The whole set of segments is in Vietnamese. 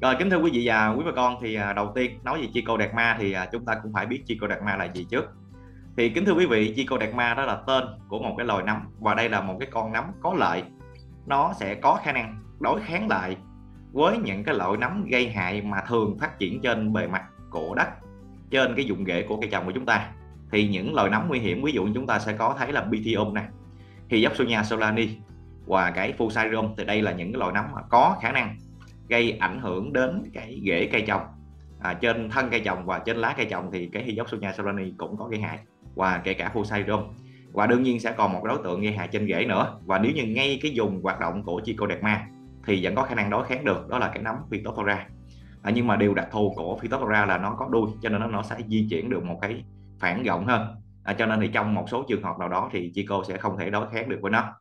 Rồi kính thưa quý vị và quý bà con thì à, đầu tiên nói về chi cô Đạt Ma thì à, chúng ta cũng phải biết chi cô Đạt Ma là gì trước. Thì kính thưa quý vị, chi cô Đạt Ma đó là tên của một cái loài nấm và đây là một cái con nấm có lợi. Nó sẽ có khả năng đối kháng lại với những cái loại nấm gây hại mà thường phát triển trên bề mặt của đất, trên cái dụng rễ của cây trồng của chúng ta. Thì những loài nấm nguy hiểm ví dụ chúng ta sẽ có thấy là Bithium nè, Hyopsonia solani và cái Fusarium thì đây là những cái loài nấm mà có khả năng gây ảnh hưởng đến cái rễ cây trồng. À, trên thân cây trồng và trên lá cây trồng thì cái Hydroxonia solani cũng có gây hại và kể cả Fusarium và đương nhiên sẽ còn một đối tượng gây hại trên rễ nữa. Và nếu như ngay cái vùng hoạt động của Trichoderma thì vẫn có khả năng đối kháng được đó là cái nấm Phytophthora. À, nhưng mà điều đặc thù của Phytophthora là nó có đuôi cho nên nó, nó sẽ di chuyển được một cái phản rộng hơn. À, cho nên thì trong một số trường hợp nào đó thì Chico sẽ không thể đối kháng được với nó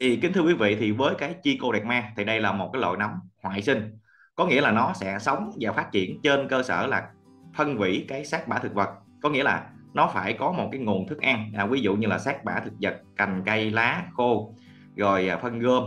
thì kính thưa quý vị thì với cái Trichoderma thì đây là một cái loại nấm hoại sinh. Có nghĩa là nó sẽ sống và phát triển trên cơ sở là phân hủy cái xác bã thực vật. Có nghĩa là nó phải có một cái nguồn thức ăn à, ví dụ như là xác bã thực vật cành cây lá khô rồi à, phân gom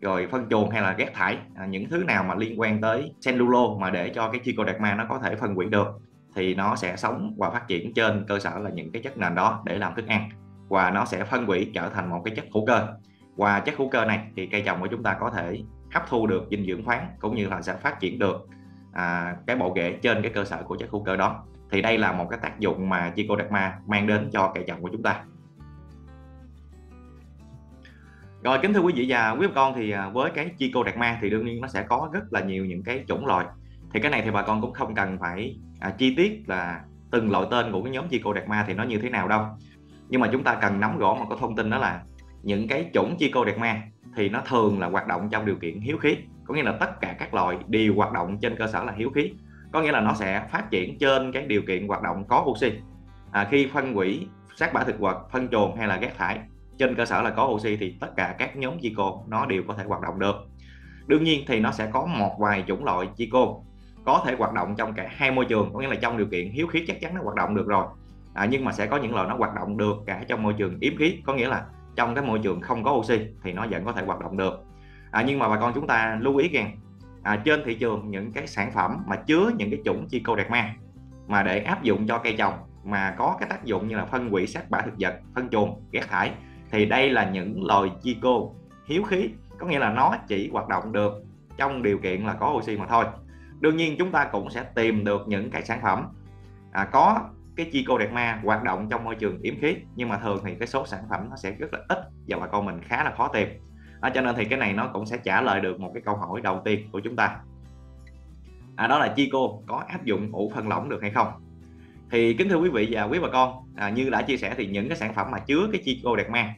rồi phân chuồng hay là rác thải à, những thứ nào mà liên quan tới cellulo mà để cho cái trichoderma nó có thể phân hủy được thì nó sẽ sống và phát triển trên cơ sở là những cái chất nền đó để làm thức ăn và nó sẽ phân hủy trở thành một cái chất hữu cơ qua chất hữu cơ này thì cây trồng của chúng ta có thể hấp thu được dinh dưỡng khoáng cũng như là sẽ phát triển được à, cái bộ rễ trên cái cơ sở của chất hữu cơ đó. Thì đây là một cái tác dụng mà Trichoderma mang đến cho cây trồng của chúng ta. Rồi kính thưa quý vị và quý bà con thì à, với cái Trichoderma thì đương nhiên nó sẽ có rất là nhiều những cái chủng loại. Thì cái này thì bà con cũng không cần phải à, chi tiết là từng loại tên của cái nhóm Trichoderma thì nó như thế nào đâu. Nhưng mà chúng ta cần nắm rõ một cái thông tin đó là những cái chủng Trichoderma thì nó thường là hoạt động trong điều kiện hiếu khí. Có nghĩa là tất cả các loại đều hoạt động trên cơ sở là hiếu khí. Có nghĩa là nó sẽ phát triển trên cái điều kiện hoạt động có oxy. À, khi phân hủy sát bã thực vật phân chuồng hay là rác thải trên cơ sở là có oxy thì tất cả các nhóm chico nó đều có thể hoạt động được. Đương nhiên thì nó sẽ có một vài chủng loại chico có thể hoạt động trong cả hai môi trường. Có nghĩa là trong điều kiện hiếu khí chắc chắn nó hoạt động được rồi. À, nhưng mà sẽ có những loại nó hoạt động được cả trong môi trường yếm khí. Có nghĩa là trong cái môi trường không có oxy thì nó vẫn có thể hoạt động được. À, nhưng mà bà con chúng ta lưu ý rằng à, trên thị trường những cái sản phẩm mà chứa những cái chủng trichoderma mà để áp dụng cho cây trồng mà có cái tác dụng như là phân hủy sát bã thực vật phân chuồng rác thải thì đây là những loài chi cô hiếu khí. Có nghĩa là nó chỉ hoạt động được trong điều kiện là có oxy mà thôi. Đương nhiên chúng ta cũng sẽ tìm được những cái sản phẩm à, có cái chi cô đẻ ma hoạt động trong môi trường yếm khí nhưng mà thường thì cái số sản phẩm nó sẽ rất là ít và bà con mình khá là khó tìm. À, cho nên thì cái này nó cũng sẽ trả lời được một cái câu hỏi đầu tiên của chúng ta. À, đó là chi cô có áp dụng ủ phân lỏng được hay không? Thì kính thưa quý vị và quý bà con à, như đã chia sẻ thì những cái sản phẩm mà chứa cái chi cô đẹp ma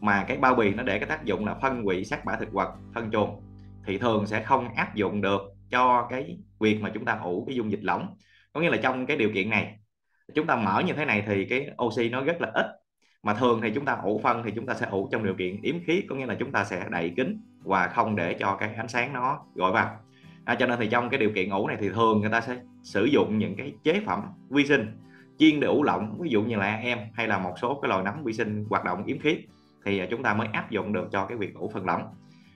mà cái bao bì nó để cái tác dụng là phân hủy sát bã thực vật phân chuồng thì thường sẽ không áp dụng được cho cái việc mà chúng ta ủ cái dung dịch lỏng. Có nghĩa là trong cái điều kiện này chúng ta mở như thế này thì cái oxy nó rất là ít. Mà thường thì chúng ta ủ phân thì chúng ta sẽ ủ trong điều kiện yếm khí có nghĩa là chúng ta sẽ đậy kính và không để cho cái ánh sáng nó gọi vào. À, cho nên thì trong cái điều kiện ủ này thì thường người ta sẽ sử dụng những cái chế phẩm vi sinh chiên để ủ lỏng ví dụ như là em hay là một số cái lò nấm vi sinh hoạt động yếm khí thì à, chúng ta mới áp dụng được cho cái việc ủ phân lỏng.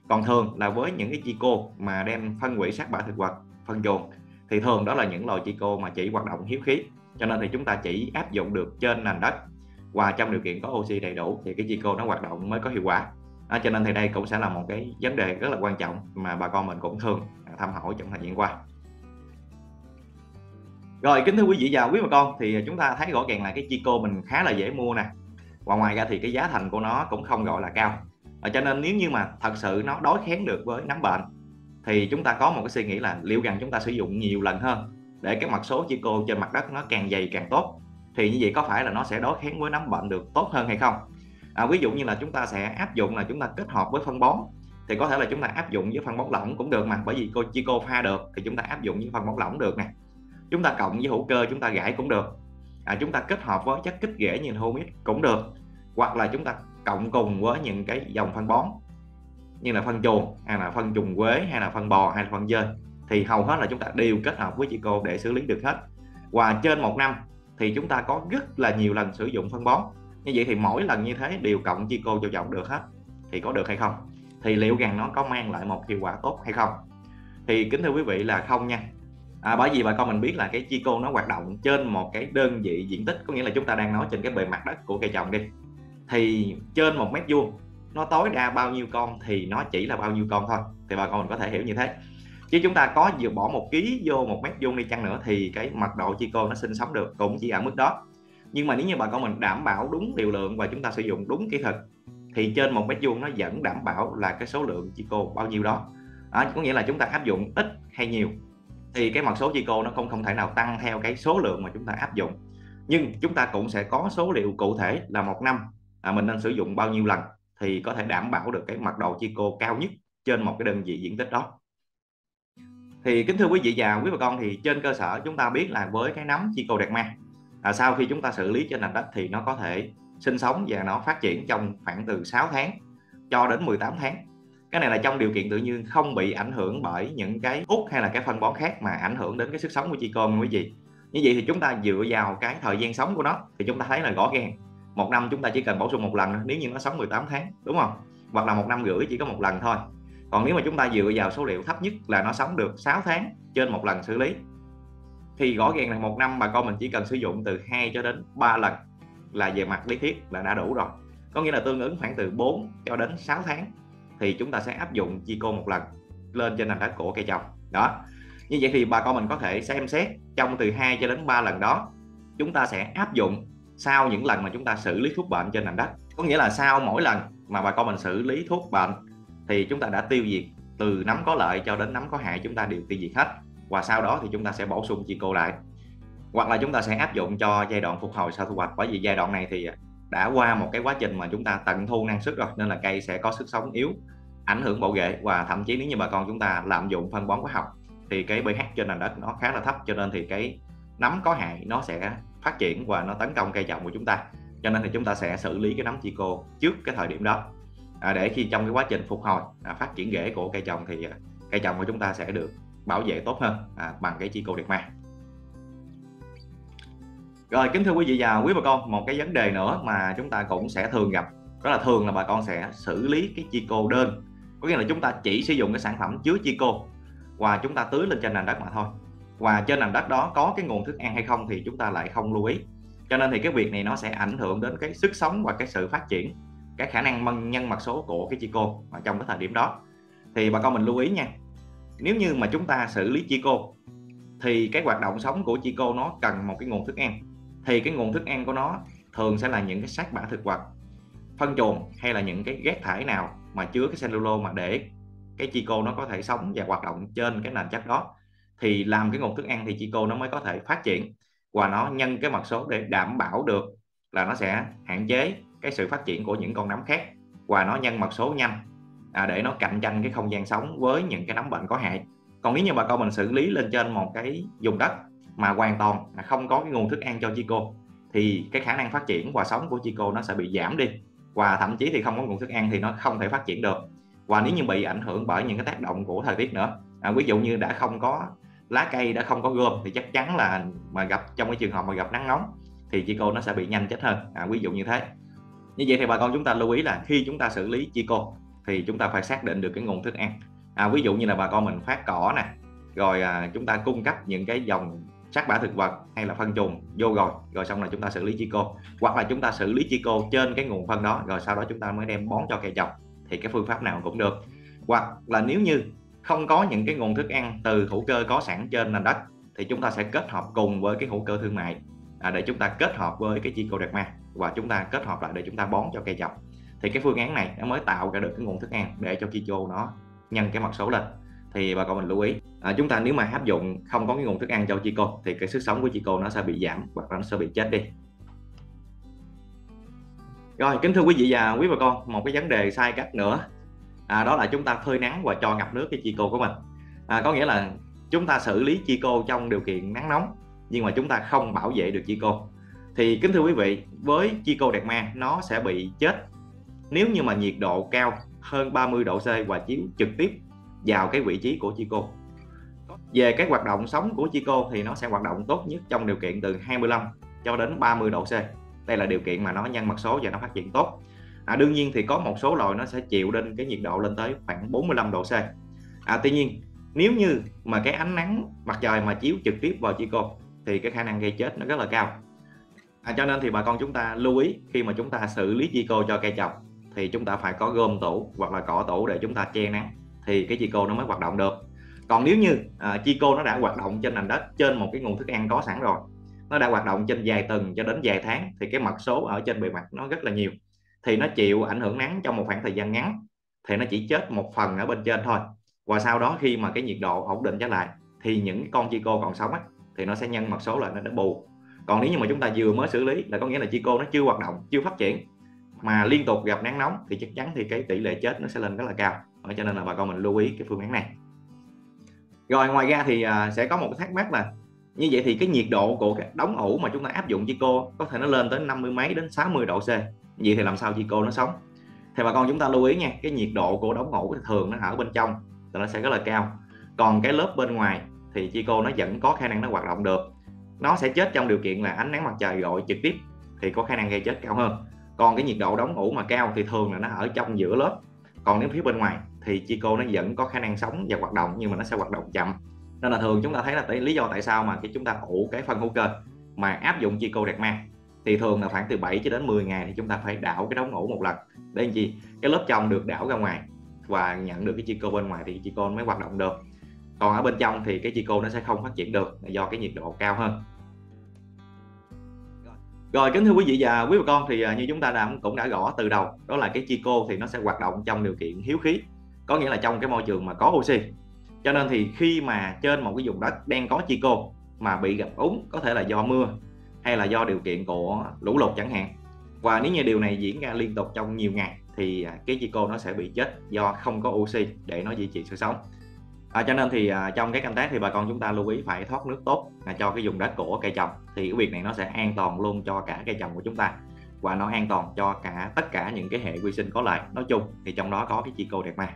Còn thường là với những cái chi cô mà đem phân hủy sát bã thực vật phân chuồng thì thường đó là những loài chi cô mà chỉ hoạt động hiếu khí cho nên thì chúng ta chỉ áp dụng được trên nền đất. Và trong điều kiện có oxy đầy đủ thì cái Chico nó hoạt động mới có hiệu quả. À, cho nên thì đây cũng sẽ là một cái vấn đề rất là quan trọng mà bà con mình cũng thường thăm hỏi trong thời gian qua. Rồi kính thưa quý vị và quý bà con thì chúng ta thấy rõ ràng là cái Chico mình khá là dễ mua nè. Và ngoài ra thì cái giá thành của nó cũng không gọi là cao. À, cho nên nếu như mà thật sự nó đối kháng được với nấm bệnh thì chúng ta có một cái suy nghĩ là liệu rằng chúng ta sử dụng nhiều lần hơn? Để cái mặt số Chico trên mặt đất nó càng dày càng tốt thì như vậy có phải là nó sẽ đối kháng với nấm bệnh được tốt hơn hay không? À, ví dụ như là chúng ta sẽ áp dụng là chúng ta kết hợp với phân bón thì có thể là chúng ta áp dụng với phân bón lỏng cũng được mà bởi vì cô chi cô pha được thì chúng ta áp dụng với phân bón lỏng được nè. Chúng ta cộng với hữu cơ chúng ta gãi cũng được. À, chúng ta kết hợp với chất kích rễ như humic cũng được hoặc là chúng ta cộng cùng với những cái dòng phân bón như là phân chuồng hay là phân trùng quế hay là phân bò hay là phân dơi thì hầu hết là chúng ta đều kết hợp với chi cô để xử lý được hết. Và trên một năm thì chúng ta có rất là nhiều lần sử dụng phân bón. Như vậy thì mỗi lần như thế đều cộng chi cô cho giọng được hết. Thì có được hay không? Thì liệu rằng nó có mang lại một hiệu quả tốt hay không? Thì kính thưa quý vị là không nha. À, bởi vì bà con mình biết là cái chico nó hoạt động trên một cái đơn vị diện tích có nghĩa là chúng ta đang nói trên cái bề mặt đất của cây trồng đi. Thì trên một mét vuông nó tối đa bao nhiêu con thì nó chỉ là bao nhiêu con thôi. Thì bà con mình có thể hiểu như thế chứ chúng ta có vừa bỏ một ký vô một mét vuông đi chăng nữa thì cái mật độ chico nó sinh sống được cũng chỉ ở mức đó. Nhưng mà nếu như bà con mình đảm bảo đúng liều lượng và chúng ta sử dụng đúng kỹ thuật thì trên một mét vuông nó vẫn đảm bảo là cái số lượng chico bao nhiêu đó. À, có nghĩa là chúng ta áp dụng ít hay nhiều. Thì cái mật số chico nó không không thể nào tăng theo cái số lượng mà chúng ta áp dụng. Nhưng chúng ta cũng sẽ có số liệu cụ thể là một năm à, mình nên sử dụng bao nhiêu lần thì có thể đảm bảo được cái mật độ chico cao nhất trên một cái đơn vị diện tích đó thì kính thưa quý vị và quý bà con thì trên cơ sở chúng ta biết là với cái nấm chico đẹp ma à, sau khi chúng ta xử lý trên nền đất thì nó có thể sinh sống và nó phát triển trong khoảng từ 6 tháng cho đến 18 tháng. Cái này là trong điều kiện tự nhiên không bị ảnh hưởng bởi những cái út hay là cái phân bón khác mà ảnh hưởng đến cái sức sống của chi cơm quý vị. Như vậy thì chúng ta dựa vào cái thời gian sống của nó thì chúng ta thấy là rõ ràng một năm chúng ta chỉ cần bổ sung một lần nếu như nó sống 18 tháng đúng không? Hoặc là một năm rưỡi chỉ có một lần thôi còn nếu mà chúng ta dựa vào số liệu thấp nhất là nó sống được 6 tháng trên một lần xử lý, thì rõ ràng là một năm bà con mình chỉ cần sử dụng từ 2 cho đến 3 lần là về mặt lý thuyết là đã đủ rồi. Có nghĩa là tương ứng khoảng từ 4 cho đến 6 tháng thì chúng ta sẽ áp dụng chi cô một lần lên trên nền đất của cây trồng. Đó. Như vậy thì bà con mình có thể xem xét trong từ 2 cho đến 3 lần đó, chúng ta sẽ áp dụng sau những lần mà chúng ta xử lý thuốc bệnh trên nền đất. Có nghĩa là sau mỗi lần mà bà con mình xử lý thuốc bệnh thì chúng ta đã tiêu diệt từ nấm có lợi cho đến nấm có hại, chúng ta đều tiêu diệt hết. Và sau đó thì chúng ta sẽ bổ sung chi cô lại. Hoặc là chúng ta sẽ áp dụng cho giai đoạn phục hồi sau thu hoạch. Bởi vì giai đoạn này thì đã qua một cái quá trình mà chúng ta tận thu năng suất rồi, nên là cây sẽ có sức sống yếu, ảnh hưởng bộ rễ và thậm chí nếu như bà con chúng ta lạm dụng phân bón hóa học thì cái pH trên nền đất nó khá là thấp, cho nên thì cái nấm có hại nó sẽ phát triển và nó tấn công cây trồng của chúng ta. Cho nên thì chúng ta sẽ xử lý cái nấm chi cô trước cái thời điểm đó à, để khi trong cái quá trình phục hồi à, phát triển rễ của cây trồng thì à, cây trồng của chúng ta sẽ được bảo vệ tốt hơn à, bằng cái chi cô điện ma rồi kính thưa quý vị và quý bà con một cái vấn đề nữa mà chúng ta cũng sẽ thường gặp đó là thường là bà con sẽ xử lý cái chi cô đơn. Có nghĩa là chúng ta chỉ sử dụng cái sản phẩm chứa chi cô và chúng ta tưới lên trên nền đất mà thôi. Và trên nền đất đó có cái nguồn thức ăn hay không thì chúng ta lại không lưu ý. Cho nên thì cái việc này nó sẽ ảnh hưởng đến cái sức sống và cái sự phát triển cái khả năng nhân mật số của cái chi cô ở trong cái thời điểm đó. Thì bà con mình lưu ý nha, nếu như mà chúng ta xử lý chi cô thì cái hoạt động sống của chi cô nó cần một cái nguồn thức ăn. Thì cái nguồn thức ăn của nó thường sẽ là những cái xác bã thực vật, phân chuồng hay là những cái rác thải nào mà chứa cái cellulo mà để cái chi cô nó có thể sống và hoạt động trên cái nền chất đó. Thì làm cái nguồn thức ăn thì chi cô nó mới có thể phát triển, và nó nhân cái mật số để đảm bảo được là nó sẽ hạn chế cái sự phát triển của những con nấm khác và nó nhân mật số nhanh à, để nó cạnh tranh cái không gian sống với những cái nấm bệnh có hại. Còn nếu như bà con mình xử lý lên trên một cái vùng đất mà hoàn toàn là không có cái nguồn thức ăn cho chi cô thì cái khả năng phát triển và sống của chi cô nó sẽ bị giảm đi và thậm chí thì không có nguồn thức ăn thì nó không thể phát triển được. Và nếu như bị ảnh hưởng bởi những cái tác động của thời tiết nữa à, ví dụ như đã không có lá cây đã không có gom thì chắc chắn là mà gặp trong cái trường hợp mà gặp nắng nóng thì chi cô nó sẽ bị nhanh chết hơn à, ví dụ như thế như vậy thì bà con chúng ta lưu ý là khi chúng ta xử lý chi cô thì chúng ta phải xác định được cái nguồn thức ăn. À, ví dụ như là bà con mình phát cỏ nè rồi à, chúng ta cung cấp những cái dòng sát bã thực vật hay là phân trùng vô rồi rồi xong là chúng ta xử lý chi cô hoặc là chúng ta xử lý chi cô trên cái nguồn phân đó rồi sau đó chúng ta mới đem bón cho cây trồng thì cái phương pháp nào cũng được. Hoặc là nếu như không có những cái nguồn thức ăn từ hữu cơ có sẵn trên nền đất thì chúng ta sẽ kết hợp cùng với cái hữu cơ thương mại à, để chúng ta kết hợp với cái chi cô đẹp ma và chúng ta kết hợp lại để chúng ta bón cho cây trồng thì cái phương án này nó mới tạo ra được cái nguồn thức ăn để cho chi nó nhân cái mật số lên. Thì bà con mình lưu ý. À, chúng ta nếu mà áp dụng không có cái nguồn thức ăn cho chi cô thì cái sức sống của chi cô nó sẽ bị giảm hoặc là nó sẽ bị chết đi. Rồi kính thưa quý vị và quý bà con một cái vấn đề sai cách nữa. À, đó là chúng ta phơi nắng và cho ngập nước cái chi cô của mình. À, có nghĩa là chúng ta xử lý chi cô trong điều kiện nắng nóng nhưng mà chúng ta không bảo vệ được chi cô thì kính thưa quý vị với chi cô đẹp ma nó sẽ bị chết. Nếu như mà nhiệt độ cao hơn 30 độ C và chiếu trực tiếp vào cái vị trí của chi cô. Về cái hoạt động sống của chi cô thì nó sẽ hoạt động tốt nhất trong điều kiện từ 25 cho đến 30 độ C. Đây là điều kiện mà nó nhân mật số và nó phát triển tốt. À, đương nhiên thì có một số loại nó sẽ chịu đến cái nhiệt độ lên tới khoảng 45 độ C. À, tuy nhiên nếu như mà cái ánh nắng mặt trời mà chiếu trực tiếp vào chi cô thì cái khả năng gây chết nó rất là cao à, cho nên thì bà con chúng ta lưu ý khi mà chúng ta xử lý chi cô cho cây trồng thì chúng ta phải có gom tủ hoặc là cỏ tủ để chúng ta che nắng thì cái chi cô nó mới hoạt động được. Còn nếu như à, chi cô nó đã hoạt động trên nền đất trên một cái nguồn thức ăn có sẵn rồi nó đã hoạt động trên vài tuần cho đến vài tháng thì cái mật số ở trên bề mặt nó rất là nhiều thì nó chịu ảnh hưởng nắng trong một khoảng thời gian ngắn thì nó chỉ chết một phần ở bên trên thôi. Và sau đó khi mà cái nhiệt độ ổn định trở lại thì những con chi cô còn sống á, thì nó sẽ nhân mật số lại nó để bù còn nếu như mà chúng ta vừa mới xử lý là có nghĩa là chi cô nó chưa hoạt động, chưa phát triển, mà liên tục gặp nắng nóng thì chắc chắn thì cái tỷ lệ chết nó sẽ lên rất là cao. Cho nên là bà con mình lưu ý cái phương án này. Rồi, ngoài ra thì à, sẽ có một thắc mắc là như vậy thì cái nhiệt độ của cái đóng ủ mà chúng ta áp dụng chi cô có thể nó lên tới 50 mấy đến 60 độ C. Vậy thì làm sao chi cô nó sống? Thì bà con chúng ta lưu ý nha, cái nhiệt độ của đóng ủ thường nó ở bên trong thì nó sẽ rất là cao. Còn cái lớp bên ngoài thì chi cô nó vẫn có khả năng nó hoạt động được nó sẽ chết trong điều kiện là ánh nắng mặt trời gọi trực tiếp thì có khả năng gây chết cao hơn. Còn cái nhiệt độ đóng ủ mà cao thì thường là nó ở trong giữa lớp. Còn nếu phía bên ngoài thì chico nó vẫn có khả năng sống và hoạt động nhưng mà nó sẽ hoạt động chậm. Nên là thường chúng ta thấy là lý do tại sao mà cái chúng ta ủ cái phân hữu cơ mà áp dụng chico đẹp mang thì thường là khoảng từ 7 cho đến 10 ngày thì chúng ta phải đảo cái đống ủ một lần. Để làm chi? Cái lớp trong được đảo ra ngoài và nhận được cái chico bên ngoài thì chico mới hoạt động được. Còn ở bên trong thì cái chico nó sẽ không phát triển được do cái nhiệt độ cao hơn rồi, kính thưa quý vị và quý bà con, thì à, như chúng ta đã cũng đã gõ từ đầu, đó là cái chi cô thì nó sẽ hoạt động trong điều kiện hiếu khí, có nghĩa là trong cái môi trường mà có oxy. Cho nên thì khi mà trên một cái vùng đất đang có chi cô mà bị gặp úng, có thể là do mưa hay là do điều kiện của lũ lụt chẳng hạn. Và nếu như điều này diễn ra liên tục trong nhiều ngày thì à, cái chi cô nó sẽ bị chết do không có oxy để nó duy trì sự sống à, cho nên thì à, trong cái canh tác thì bà con chúng ta lưu ý phải thoát nước tốt à, cho cái vùng đất của cây trồng. Thì cái việc này nó sẽ an toàn luôn cho cả cây trồng của chúng ta. Và nó an toàn cho cả tất cả những cái hệ vi sinh có lợi nói chung thì trong đó có cái chi cô đẹp ma.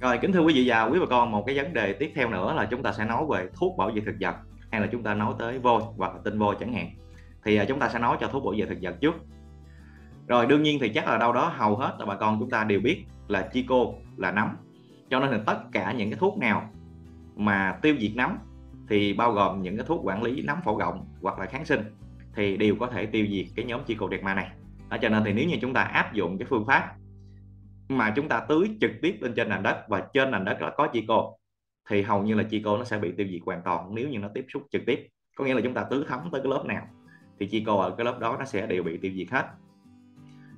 Rồi kính thưa quý vị và quý bà con một cái vấn đề tiếp theo nữa là chúng ta sẽ nói về thuốc bảo vệ thực vật hay là chúng ta nói tới vôi hoặc là tinh vôi chẳng hạn. Thì à, chúng ta sẽ nói cho thuốc bảo vệ thực vật trước rồi đương nhiên thì chắc là đâu đó hầu hết là bà con chúng ta đều biết là chico là nấm. Cho nên là tất cả những cái thuốc nào mà tiêu diệt nấm thì bao gồm những cái thuốc quản lý nấm phổ rộng hoặc là kháng sinh thì đều có thể tiêu diệt cái nhóm chico cô ma này. Đó, cho nên thì nếu như chúng ta áp dụng cái phương pháp mà chúng ta tưới trực tiếp lên trên nền đất và trên nền đất là có chico thì hầu như là chico nó sẽ bị tiêu diệt hoàn toàn nếu như nó tiếp xúc trực tiếp. Có nghĩa là chúng ta tưới thấm tới cái lớp nào thì chico ở cái lớp đó nó sẽ đều bị tiêu diệt hết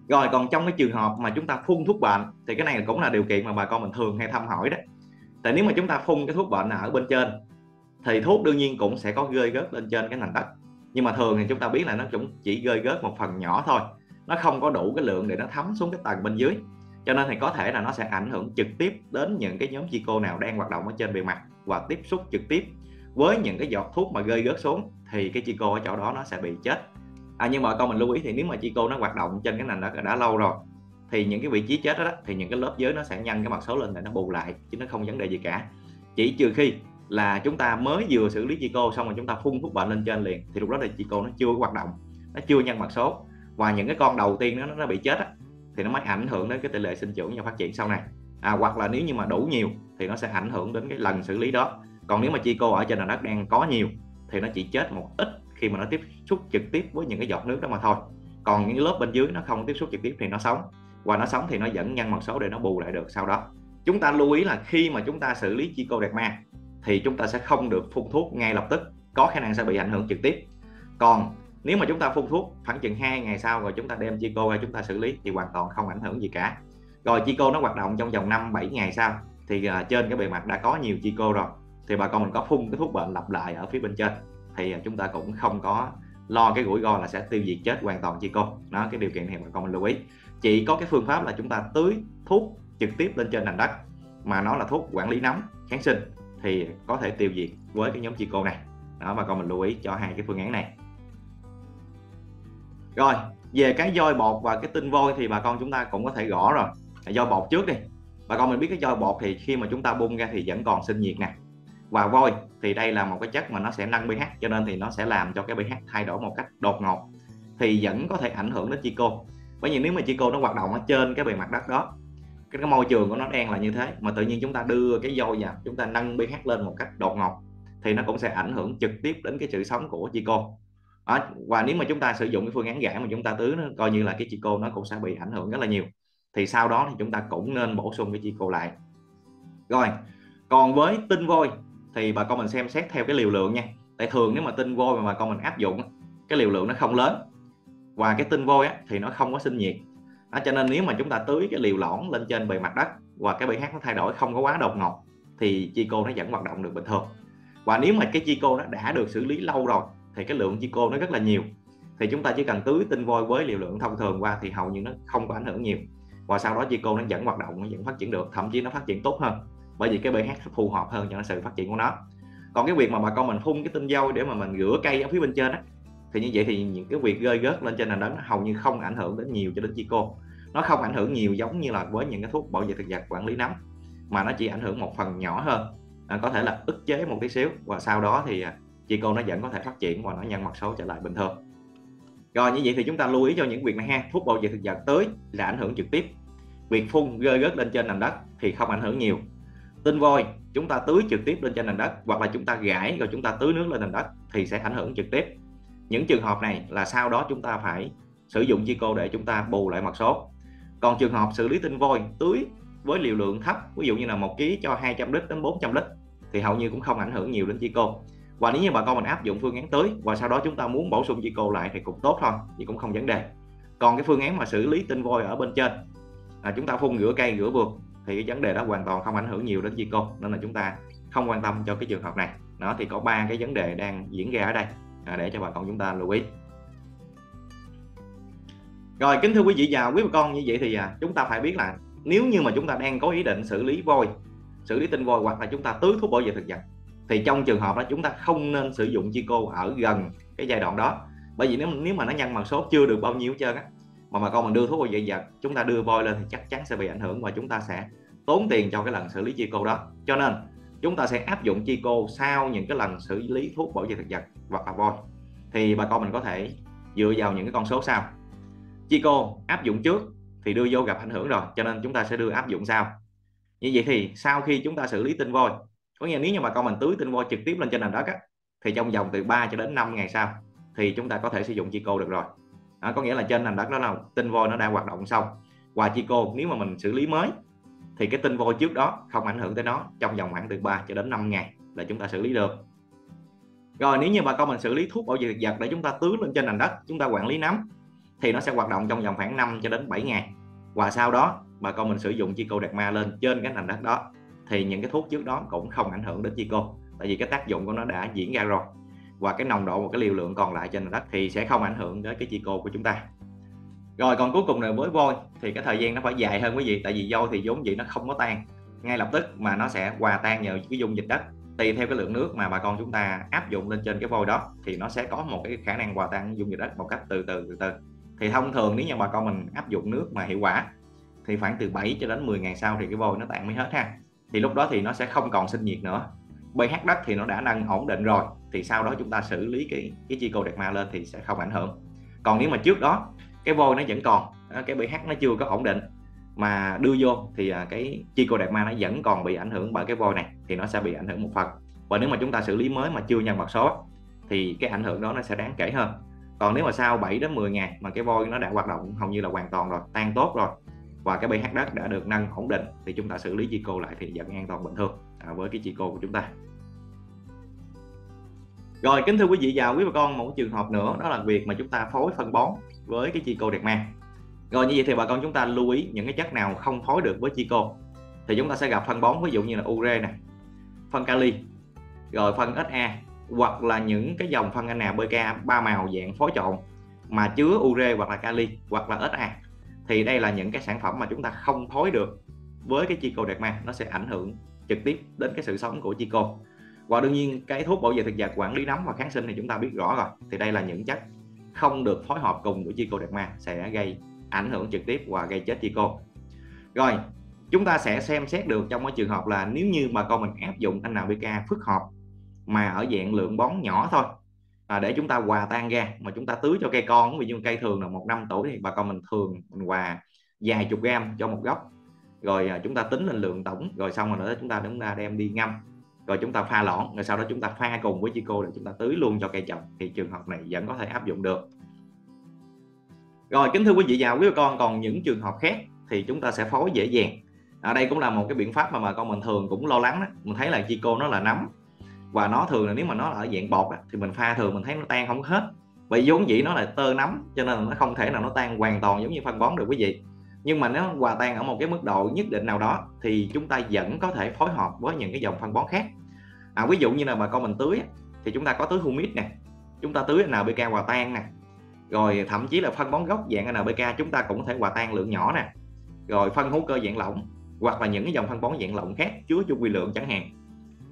rồi, còn trong cái trường hợp mà chúng ta phun thuốc bệnh, thì cái này cũng là điều kiện mà bà con mình thường hay thăm hỏi đó. Tại nếu mà chúng ta phun cái thuốc bệnh ở bên trên, thì thuốc đương nhiên cũng sẽ có rơi rớt lên trên cái nền đất. Nhưng mà thường thì chúng ta biết là nó cũng chỉ rơi rớt một phần nhỏ thôi. Nó không có đủ cái lượng để nó thấm xuống cái tầng bên dưới. Cho nên thì có thể là nó sẽ ảnh hưởng trực tiếp đến những cái nhóm chi cô nào đang hoạt động ở trên bề mặt và tiếp xúc trực tiếp với những cái giọt thuốc mà rơi rớt xuống, thì cái chi cô ở chỗ đó nó sẽ bị chết à, nhưng mà con mình lưu ý thì nếu mà chi cô nó hoạt động trên cái nền đất đã lâu rồi thì những cái vị trí chết đó, đó thì những cái lớp dưới nó sẽ nhân cái mặt số lên để nó bù lại chứ nó không vấn đề gì cả. Chỉ trừ khi là chúng ta mới vừa xử lý chi cô xong rồi chúng ta phun thuốc bệnh lên trên liền thì lúc đó thì chi cô nó chưa hoạt động nó chưa nhân mặt số. Và những cái con đầu tiên nó nó bị chết đó, thì nó mới ảnh hưởng đến cái tỷ lệ sinh trưởng và phát triển sau này. À, hoặc là nếu như mà đủ nhiều thì nó sẽ ảnh hưởng đến cái lần xử lý đó. Còn nếu mà chi cô ở trên nền đất đang có nhiều thì nó chỉ chết một ít khi mà nó tiếp xúc trực tiếp với những cái giọt nước đó mà thôi. Còn những lớp bên dưới nó không tiếp xúc trực tiếp thì nó sống. Và nó sống thì nó vẫn nhân mật số để nó bù lại được sau đó. Chúng ta lưu ý là khi mà chúng ta xử lý chi cô đẹp ma thì chúng ta sẽ không được phun thuốc ngay lập tức, có khả năng sẽ bị ảnh hưởng trực tiếp. Còn nếu mà chúng ta phun thuốc khoảng chừng 2 ngày sau rồi chúng ta đem chi cô ra chúng ta xử lý thì hoàn toàn không ảnh hưởng gì cả. Rồi chi cô nó hoạt động trong vòng 5 7 ngày sau thì à, trên cái bề mặt đã có nhiều chi cô rồi thì bà con mình có phun cái thuốc bệnh lặp lại ở phía bên trên thì à, chúng ta cũng không có lo cái rủi ro là sẽ tiêu diệt chết hoàn toàn chi cô đó, cái điều kiện này bà con mình lưu ý. Chỉ có cái phương pháp là chúng ta tưới thuốc trực tiếp lên trên nền đất, mà nó là thuốc quản lý nấm, kháng sinh, thì có thể tiêu diệt với cái nhóm chi cô này. Đó, bà con mình lưu ý cho hai cái phương án này. Rồi, về cái dôi bột và cái tinh vôi thì bà con chúng ta cũng có thể gõ rồi. À, voi bột trước đi. Bà con mình biết cái dôi bột thì khi mà chúng ta bung ra thì vẫn còn sinh nhiệt nè. Và vôi thì đây là một cái chất mà nó sẽ nâng pH cho nên thì nó sẽ làm cho cái pH thay đổi một cách đột ngột thì vẫn có thể ảnh hưởng đến chi cô bởi vì nếu mà chi cô nó hoạt động ở trên cái bề mặt đất đó cái, cái môi trường của nó đang là như thế mà tự nhiên chúng ta đưa cái dôi vào chúng ta nâng pH lên một cách đột ngột thì nó cũng sẽ ảnh hưởng trực tiếp đến cái sự sống của chi cô đó. và nếu mà chúng ta sử dụng cái phương án giải mà chúng ta tưới nó coi như là cái chi cô nó cũng sẽ bị ảnh hưởng rất là nhiều thì sau đó thì chúng ta cũng nên bổ sung cái chi cô lại rồi còn với tinh vôi thì bà con mình xem xét theo cái liều lượng nha. Tại thường nếu mà tinh vôi mà bà con mình áp dụng cái liều lượng nó không lớn. Và cái tinh vôi á, thì nó không có sinh nhiệt. Đó, cho nên nếu mà chúng ta tưới cái liều lỏng lên trên bề mặt đất và cái pH nó thay đổi không có quá đột ngột thì chi cô nó vẫn hoạt động được bình thường. Và nếu mà cái chi cô nó đã được xử lý lâu rồi thì cái lượng chi cô nó rất là nhiều. Thì chúng ta chỉ cần tưới tinh vôi với liều lượng thông thường qua thì hầu như nó không có ảnh hưởng nhiều. Và sau đó chi cô nó vẫn hoạt động nó vẫn phát triển được thậm chí nó phát triển tốt hơn bởi vì cái pH phù hợp hơn cho sự phát triển của nó. Còn cái việc mà bà con mình phun cái tinh dâu để mà mình rửa cây ở phía bên trên á thì như vậy thì những cái việc rơi rớt lên trên nền đất hầu như không ảnh hưởng đến nhiều cho đến chi cô. Nó không ảnh hưởng nhiều giống như là với những cái thuốc bảo vệ thực vật quản lý nấm mà nó chỉ ảnh hưởng một phần nhỏ hơn. À, có thể là ức chế một tí xíu và sau đó thì à, chi cô nó vẫn có thể phát triển và nó nhân mặt số trở lại bình thường. Rồi như vậy thì chúng ta lưu ý cho những việc này ha. Thuốc bảo vệ thực vật tới là ảnh hưởng trực tiếp. Việc phun rơi rớt lên trên nền đất thì không ảnh hưởng nhiều tinh vôi chúng ta tưới trực tiếp lên trên nền đất, hoặc là chúng ta gãi rồi chúng ta tưới nước lên nền đất thì sẽ ảnh hưởng trực tiếp. Những trường hợp này là sau đó chúng ta phải sử dụng chi cô để chúng ta bù lại mặt số. Còn trường hợp xử lý tinh vôi tưới với liều lượng thấp, ví dụ như là một ký cho 200 lít đến 400 lít, thì hầu như cũng không ảnh hưởng nhiều đến chi cô. Và nếu như bà con mình áp dụng phương án tưới và sau đó chúng ta muốn bổ sung chi cô lại thì cũng tốt thôi, thì cũng không vấn đề. Còn cái phương án mà xử lý tinh vôi ở bên trên là chúng ta phun rửa cây, rửa vườn thì cái vấn đề đó hoàn toàn không ảnh hưởng nhiều đến chi cô. Nên là chúng ta không quan tâm cho cái trường hợp này. Đó thì có ba cái vấn đề đang diễn ra ở đây à, để cho bà con chúng ta lưu ý. Rồi kính thưa quý vị và quý bà con như vậy thì à, chúng ta phải biết là nếu như mà chúng ta đang có ý định xử lý voi, xử lý tinh voi hoặc là chúng ta tưới thuốc bảo vệ thực vật thì trong trường hợp đó chúng ta không nên sử dụng chi cô ở gần cái giai đoạn đó. Bởi vì nếu nếu mà nó nhân mật số chưa được bao nhiêu hết trơn á mà bà con mình đưa thuốc bảo vệ vật chúng ta đưa voi lên thì chắc chắn sẽ bị ảnh hưởng và chúng ta sẽ tốn tiền cho cái lần xử lý chi cô đó. Cho nên chúng ta sẽ áp dụng chi cô sau những cái lần xử lý thuốc bảo vệ thực vật hoặc là voi. Thì bà con mình có thể dựa vào những cái con số sau. Chi cô áp dụng trước thì đưa vô gặp ảnh hưởng rồi cho nên chúng ta sẽ đưa áp dụng sau. Như vậy thì sau khi chúng ta xử lý tinh voi có nghĩa nếu như bà con mình tưới tinh voi trực tiếp lên trên nền đất á, thì trong vòng từ 3 cho đến 5 ngày sau thì chúng ta có thể sử dụng chi cô được rồi. Đó, có nghĩa là trên nền đất đó là tinh voi nó đang hoạt động xong. Và chi cô nếu mà mình xử lý mới thì cái tinh voi trước đó không ảnh hưởng tới nó trong vòng khoảng từ 3 cho đến 5 ngày là chúng ta xử lý được. Rồi, nếu như bà con mình xử lý thuốc bảo vệ thực vật để chúng ta tưới lên trên nền đất, chúng ta quản lý nấm, thì nó sẽ hoạt động trong vòng khoảng 5 cho đến 7 ngày. Và sau đó, bà con mình sử dụng chi cô đạt ma lên trên cái nền đất đó, thì những cái thuốc trước đó cũng không ảnh hưởng đến chi cô, tại vì cái tác dụng của nó đã diễn ra rồi. Và cái nồng độ và cái liều lượng còn lại trên nền đất thì sẽ không ảnh hưởng đến cái chi cô của chúng ta rồi, còn cuối cùng là với vôi. Thì cái thời gian nó phải dài hơn quý vị, tại vì vôi thì vốn vậy nó không có tan. Ngay lập tức mà nó sẽ hòa tan nhờ cái dung dịch đất. Tùy theo cái lượng nước mà bà con chúng ta áp dụng lên trên cái vôi đó, thì nó sẽ có một cái khả năng hòa tan dung dịch đất một cách từ từ từ từ. Thì thông thường nếu như bà con mình áp dụng nước mà hiệu quả, thì khoảng từ 7 cho đến 10 ngày sau thì cái vôi nó tan mới hết ha. Thì lúc đó thì nó sẽ không còn sinh nhiệt nữa. pH đất thì nó đã nâng ổn định rồi, thì sau đó chúng ta xử lý cái cái chi cô đẹp ma lên thì sẽ không ảnh hưởng. Còn nếu mà trước đó cái vôi nó vẫn còn à, cái pH nó chưa có ổn định mà đưa vô thì à, cái chi cô đẹp ma nó vẫn còn bị ảnh hưởng bởi cái vôi này thì nó sẽ bị ảnh hưởng một phần. Và nếu mà chúng ta xử lý mới mà chưa nhân mật số thì cái ảnh hưởng đó nó sẽ đáng kể hơn. Còn nếu mà sau 7 đến 10 ngày mà cái vôi nó đã hoạt động hầu như là hoàn toàn rồi tan tốt rồi và cái pH đất đã được nâng ổn định thì chúng ta xử lý chi cô lại thì vẫn an toàn bình thường à, với cái chi cô của chúng ta. Rồi kính thưa quý vị và quý bà con một trường hợp nữa đó là việc mà chúng ta phối phân bón với cái chi cô đẹp mang. Rồi như vậy thì bà con chúng ta lưu ý những cái chất nào không phối được với chi cô. Thì chúng ta sẽ gặp phân bón, ví dụ như là ure này phân kali, rồi phân SA hoặc là những cái dòng phân NPK ba màu dạng phối trộn mà chứa ure hoặc là kali, hoặc là SA thì đây là những cái sản phẩm mà chúng ta không phối được với cái chi cô đẹp mang. Nó sẽ ảnh hưởng trực tiếp đến cái sự sống của chi cô. Và đương nhiên cái thuốc bảo vệ thực vật, quản lý nấm và kháng sinh thì chúng ta biết rõ rồi. Thì đây là những chất không được phối hợp cùng với chi cô đẹp ma sẽ gây ảnh hưởng trực tiếp và gây chết chi cô rồi chúng ta sẽ xem xét được trong cái trường hợp là nếu như bà con mình áp dụng NPK phức hợp mà ở dạng lượng bón nhỏ thôi à, để chúng ta hòa tan ra mà chúng ta tưới cho cây con ví dụ cây thường là một năm tuổi thì bà con mình thường mình hòa vài chục gram cho một gốc rồi à, chúng ta tính lên lượng tổng rồi xong rồi nữa chúng ta chúng ta đem đi ngâm rồi chúng ta pha loãng rồi sau đó chúng ta pha cùng với chico để chúng ta tưới luôn cho cây trồng. Thì trường hợp này vẫn có thể áp dụng được. Rồi, kính thưa quý vị và quý bà con, còn những trường hợp khác thì chúng ta sẽ phối dễ dàng. Ở đây cũng là một cái biện pháp mà bà con mình thường cũng lo lắng đó. mình thấy là chico nó là nấm, và nó thường là nếu mà nó ở dạng bột thì mình pha thường mình thấy nó tan không hết. Bởi vốn dĩ nó là tơ nấm, cho nên là nó không thể nào nó tan hoàn toàn giống như phân bón được quý vị nhưng mà nó hòa tan ở một cái mức độ nhất định nào đó thì chúng ta vẫn có thể phối hợp với những cái dòng phân bón khác. À, ví dụ như là bà con mình tưới thì chúng ta có tưới humic nè chúng ta tưới NPK hòa tan nè. Rồi thậm chí là phân bón gốc dạng NPK chúng ta cũng có thể hòa tan lượng nhỏ nè. Rồi phân hữu cơ dạng lỏng hoặc là những cái dòng phân bón dạng lỏng khác chứa chung quy lượng chẳng hạn.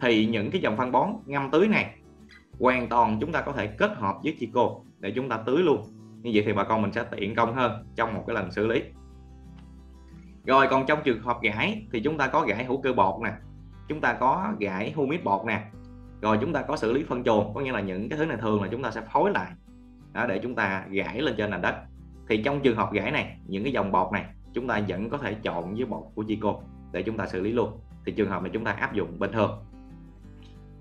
Thì những cái dòng phân bón ngâm tưới này hoàn toàn chúng ta có thể kết hợp với chico để chúng ta tưới luôn. Như vậy thì bà con mình sẽ tiện công hơn trong một cái lần xử lý rồi còn trong trường hợp gãi thì chúng ta có gãi hữu cơ bột nè chúng ta có gãi humic bột nè. Rồi chúng ta có xử lý phân chuồng có nghĩa là những cái thứ này thường là chúng ta sẽ phối lại đó, để chúng ta gãi lên trên nền đất. Thì trong trường hợp gãi này những cái dòng bột này chúng ta vẫn có thể chọn với bột của Chico để chúng ta xử lý luôn. Thì trường hợp này chúng ta áp dụng bình thường.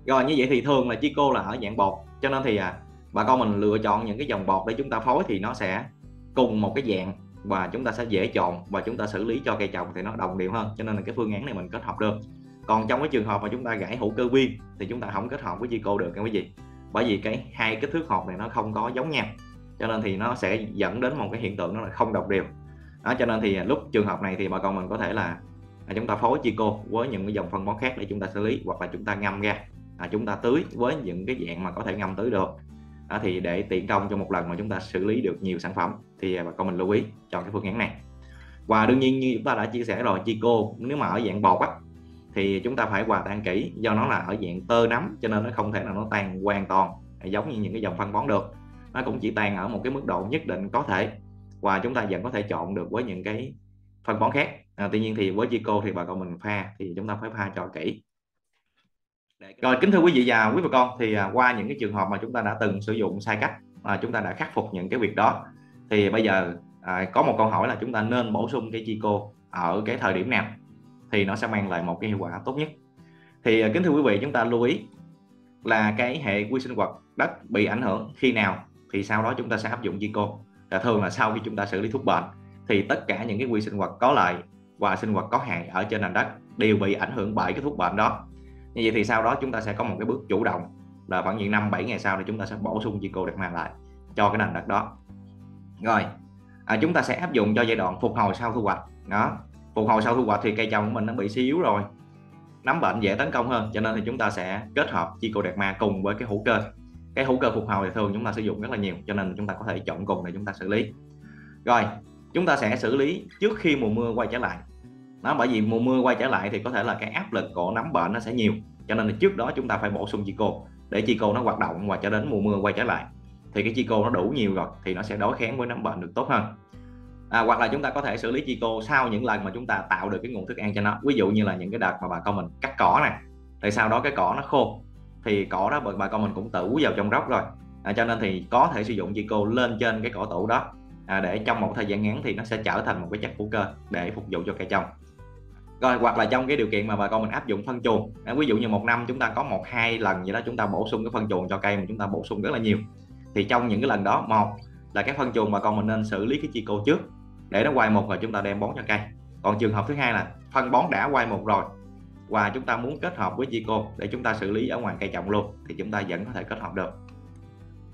Rồi như vậy thì thường là Chico là ở dạng bột. Cho nên thì à, bà con mình lựa chọn những cái dòng bột để chúng ta phối thì nó sẽ cùng một cái dạng và chúng ta sẽ dễ chọn và chúng ta xử lý cho cây trồng thì nó đồng đều hơn cho nên là cái phương án này mình kết hợp được. Còn trong cái trường hợp mà chúng ta gãy hữu cơ viên thì chúng ta không kết hợp với Chico được các quý vị. Bởi vì cái hai cái thước hộp này nó không có giống nhau cho nên thì nó sẽ dẫn đến một cái hiện tượng nó là không đồng đều. Đó cho nên thì lúc trường hợp này thì bà con mình có thể là à, chúng ta phối chico với những cái dòng phân bón khác để chúng ta xử lý hoặc là chúng ta ngâm ra à, chúng ta tưới với những cái dạng mà có thể ngâm tưới được à, thì để tiện công cho một lần mà chúng ta xử lý được nhiều sản phẩm thì à, bà con mình lưu ý chọn cái phương án này. Và đương nhiên như chúng ta đã chia sẻ rồi chi cô nếu mà ở dạng bột á thì chúng ta phải hòa tan kỹ do nó là ở dạng tơ nấm cho nên nó không thể nào nó tan hoàn toàn à, giống như những cái dòng phân bón được. Nó cũng chỉ tan ở một cái mức độ nhất định có thể và chúng ta vẫn có thể chọn được với những cái phân bón khác. À, tuy nhiên thì với Chico thì bà con mình pha thì chúng ta phải pha cho kỹ rồi kính thưa quý vị và quý bà con thì à, qua những cái trường hợp mà chúng ta đã từng sử dụng sai cách mà chúng ta đã khắc phục những cái việc đó thì bây giờ à, có một câu hỏi là chúng ta nên bổ sung cái chi cô ở cái thời điểm nào thì nó sẽ mang lại một cái hiệu quả tốt nhất. Thì à, kính thưa quý vị chúng ta lưu ý là cái hệ quy sinh vật đất bị ảnh hưởng khi nào thì sau đó chúng ta sẽ áp dụng Chico. Là thường là sau khi chúng ta xử lý thuốc bệnh thì tất cả những cái quy sinh vật có lợi và sinh vật có hại ở trên nền đất đều bị ảnh hưởng bởi cái thuốc bệnh đó như vậy thì sau đó chúng ta sẽ có một cái bước chủ động là khoảng những năm 7 ngày sau thì chúng ta sẽ bổ sung Chico Derma lại cho cái nền đất đó. Rồi à, chúng ta sẽ áp dụng cho giai đoạn phục hồi sau thu hoạch. Đó phục hồi sau thu hoạch thì cây trồng của mình nó bị suy yếu rồi nấm bệnh dễ tấn công hơn cho nên thì chúng ta sẽ kết hợp Chico Derma cùng với cái hữu cơ. Cái hữu cơ phục hồi thì thường chúng ta sử dụng rất là nhiều cho nên chúng ta có thể chọn cùng để chúng ta xử lý. Rồi chúng ta sẽ xử lý trước khi mùa mưa quay trở lại nó bởi vì mùa mưa quay trở lại thì có thể là cái áp lực của nấm bệnh nó sẽ nhiều. Cho nên là trước đó chúng ta phải bổ sung chi cô để chi cô nó hoạt động và cho đến mùa mưa quay trở lại. Thì cái chi cô nó đủ nhiều rồi thì nó sẽ đối kháng với nấm bệnh được tốt hơn. À, hoặc là chúng ta có thể xử lý chi cô sau những lần mà chúng ta tạo được cái nguồn thức ăn cho nó. Ví dụ như là những cái đợt mà bà con mình cắt cỏ này thì sau đó cái cỏ nó khô? Thì cỏ đó bà con mình cũng tủ vào trong rốc rồi. À, cho nên thì có thể sử dụng chi cô lên trên cái cỏ tủ đó à, để trong một thời gian ngắn thì nó sẽ trở thành một cái chất hữu cơ để phục vụ cho cây trồng rồi hoặc là trong cái điều kiện mà bà con mình áp dụng phân chuồng. À, ví dụ như một năm chúng ta có một hai lần vậy đó chúng ta bổ sung cái phân chuồng cho cây mà chúng ta bổ sung rất là nhiều. Thì trong những cái lần đó một là cái phân chuồng bà con mình nên xử lý cái chi cô trước để nó quay một rồi chúng ta đem bón cho cây. Còn trường hợp thứ hai là phân bón đã quay một rồi và chúng ta muốn kết hợp với chi cô để chúng ta xử lý ở ngoài cây trồng luôn thì chúng ta vẫn có thể kết hợp được.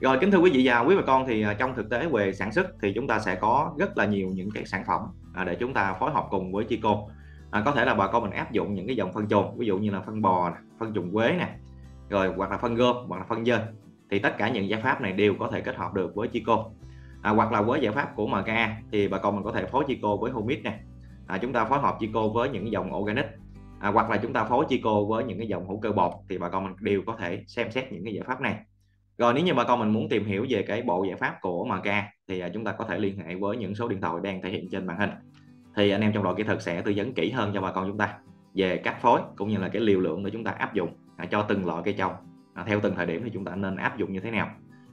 Rồi kính thưa quý vị và quý bà con thì à, trong thực tế về sản xuất thì chúng ta sẽ có rất là nhiều những cái sản phẩm à, để chúng ta phối hợp cùng với chi cô à, có thể là bà con mình áp dụng những cái dòng phân chuồng ví dụ như là phân bò nè, phân trùng quế nè rồi hoặc là phân gom hoặc là phân dơi. Thì tất cả những giải pháp này đều có thể kết hợp được với Chico. À, hoặc là với giải pháp của MKA thì bà con mình có thể phối Chico với Humic nè. À, chúng ta phối hợp Chico với những dòng organic. À, hoặc là chúng ta phối Chico với những cái dòng hữu cơ bột thì bà con mình đều có thể xem xét những cái giải pháp này. Rồi nếu như bà con mình muốn tìm hiểu về cái bộ giải pháp của MK thì à, chúng ta có thể liên hệ với những số điện thoại đang thể hiện trên màn hình thì anh em trong đội kỹ thuật sẽ tư vấn kỹ hơn cho bà con chúng ta về cách phối cũng như là cái liều lượng để chúng ta áp dụng à, cho từng loại cây trồng à, theo từng thời điểm thì chúng ta nên áp dụng như thế nào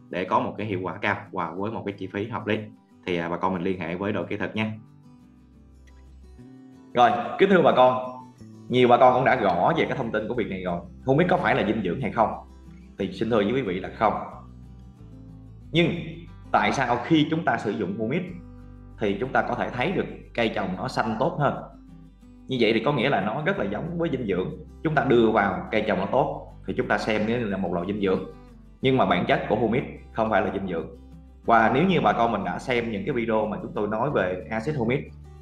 để có một cái hiệu quả cao và với một cái chi phí hợp lý. Thì à, bà con mình liên hệ với đội kỹ thuật nha. Rồi kính thưa bà con nhiều bà con cũng đã gõ về cái thông tin của việc này rồi. Không biết có phải là dinh dưỡng hay không? Thì xin thưa với quý vị là không. Nhưng tại sao khi chúng ta sử dụng humic thì chúng ta có thể thấy được cây trồng nó xanh tốt hơn. Như vậy thì có nghĩa là nó rất là giống với dinh dưỡng. Chúng ta đưa vào cây trồng nó tốt thì chúng ta xem nó là một loại dinh dưỡng. Nhưng mà bản chất của humic không phải là dinh dưỡng. Và nếu như bà con mình đã xem những cái video mà chúng tôi nói về axit humic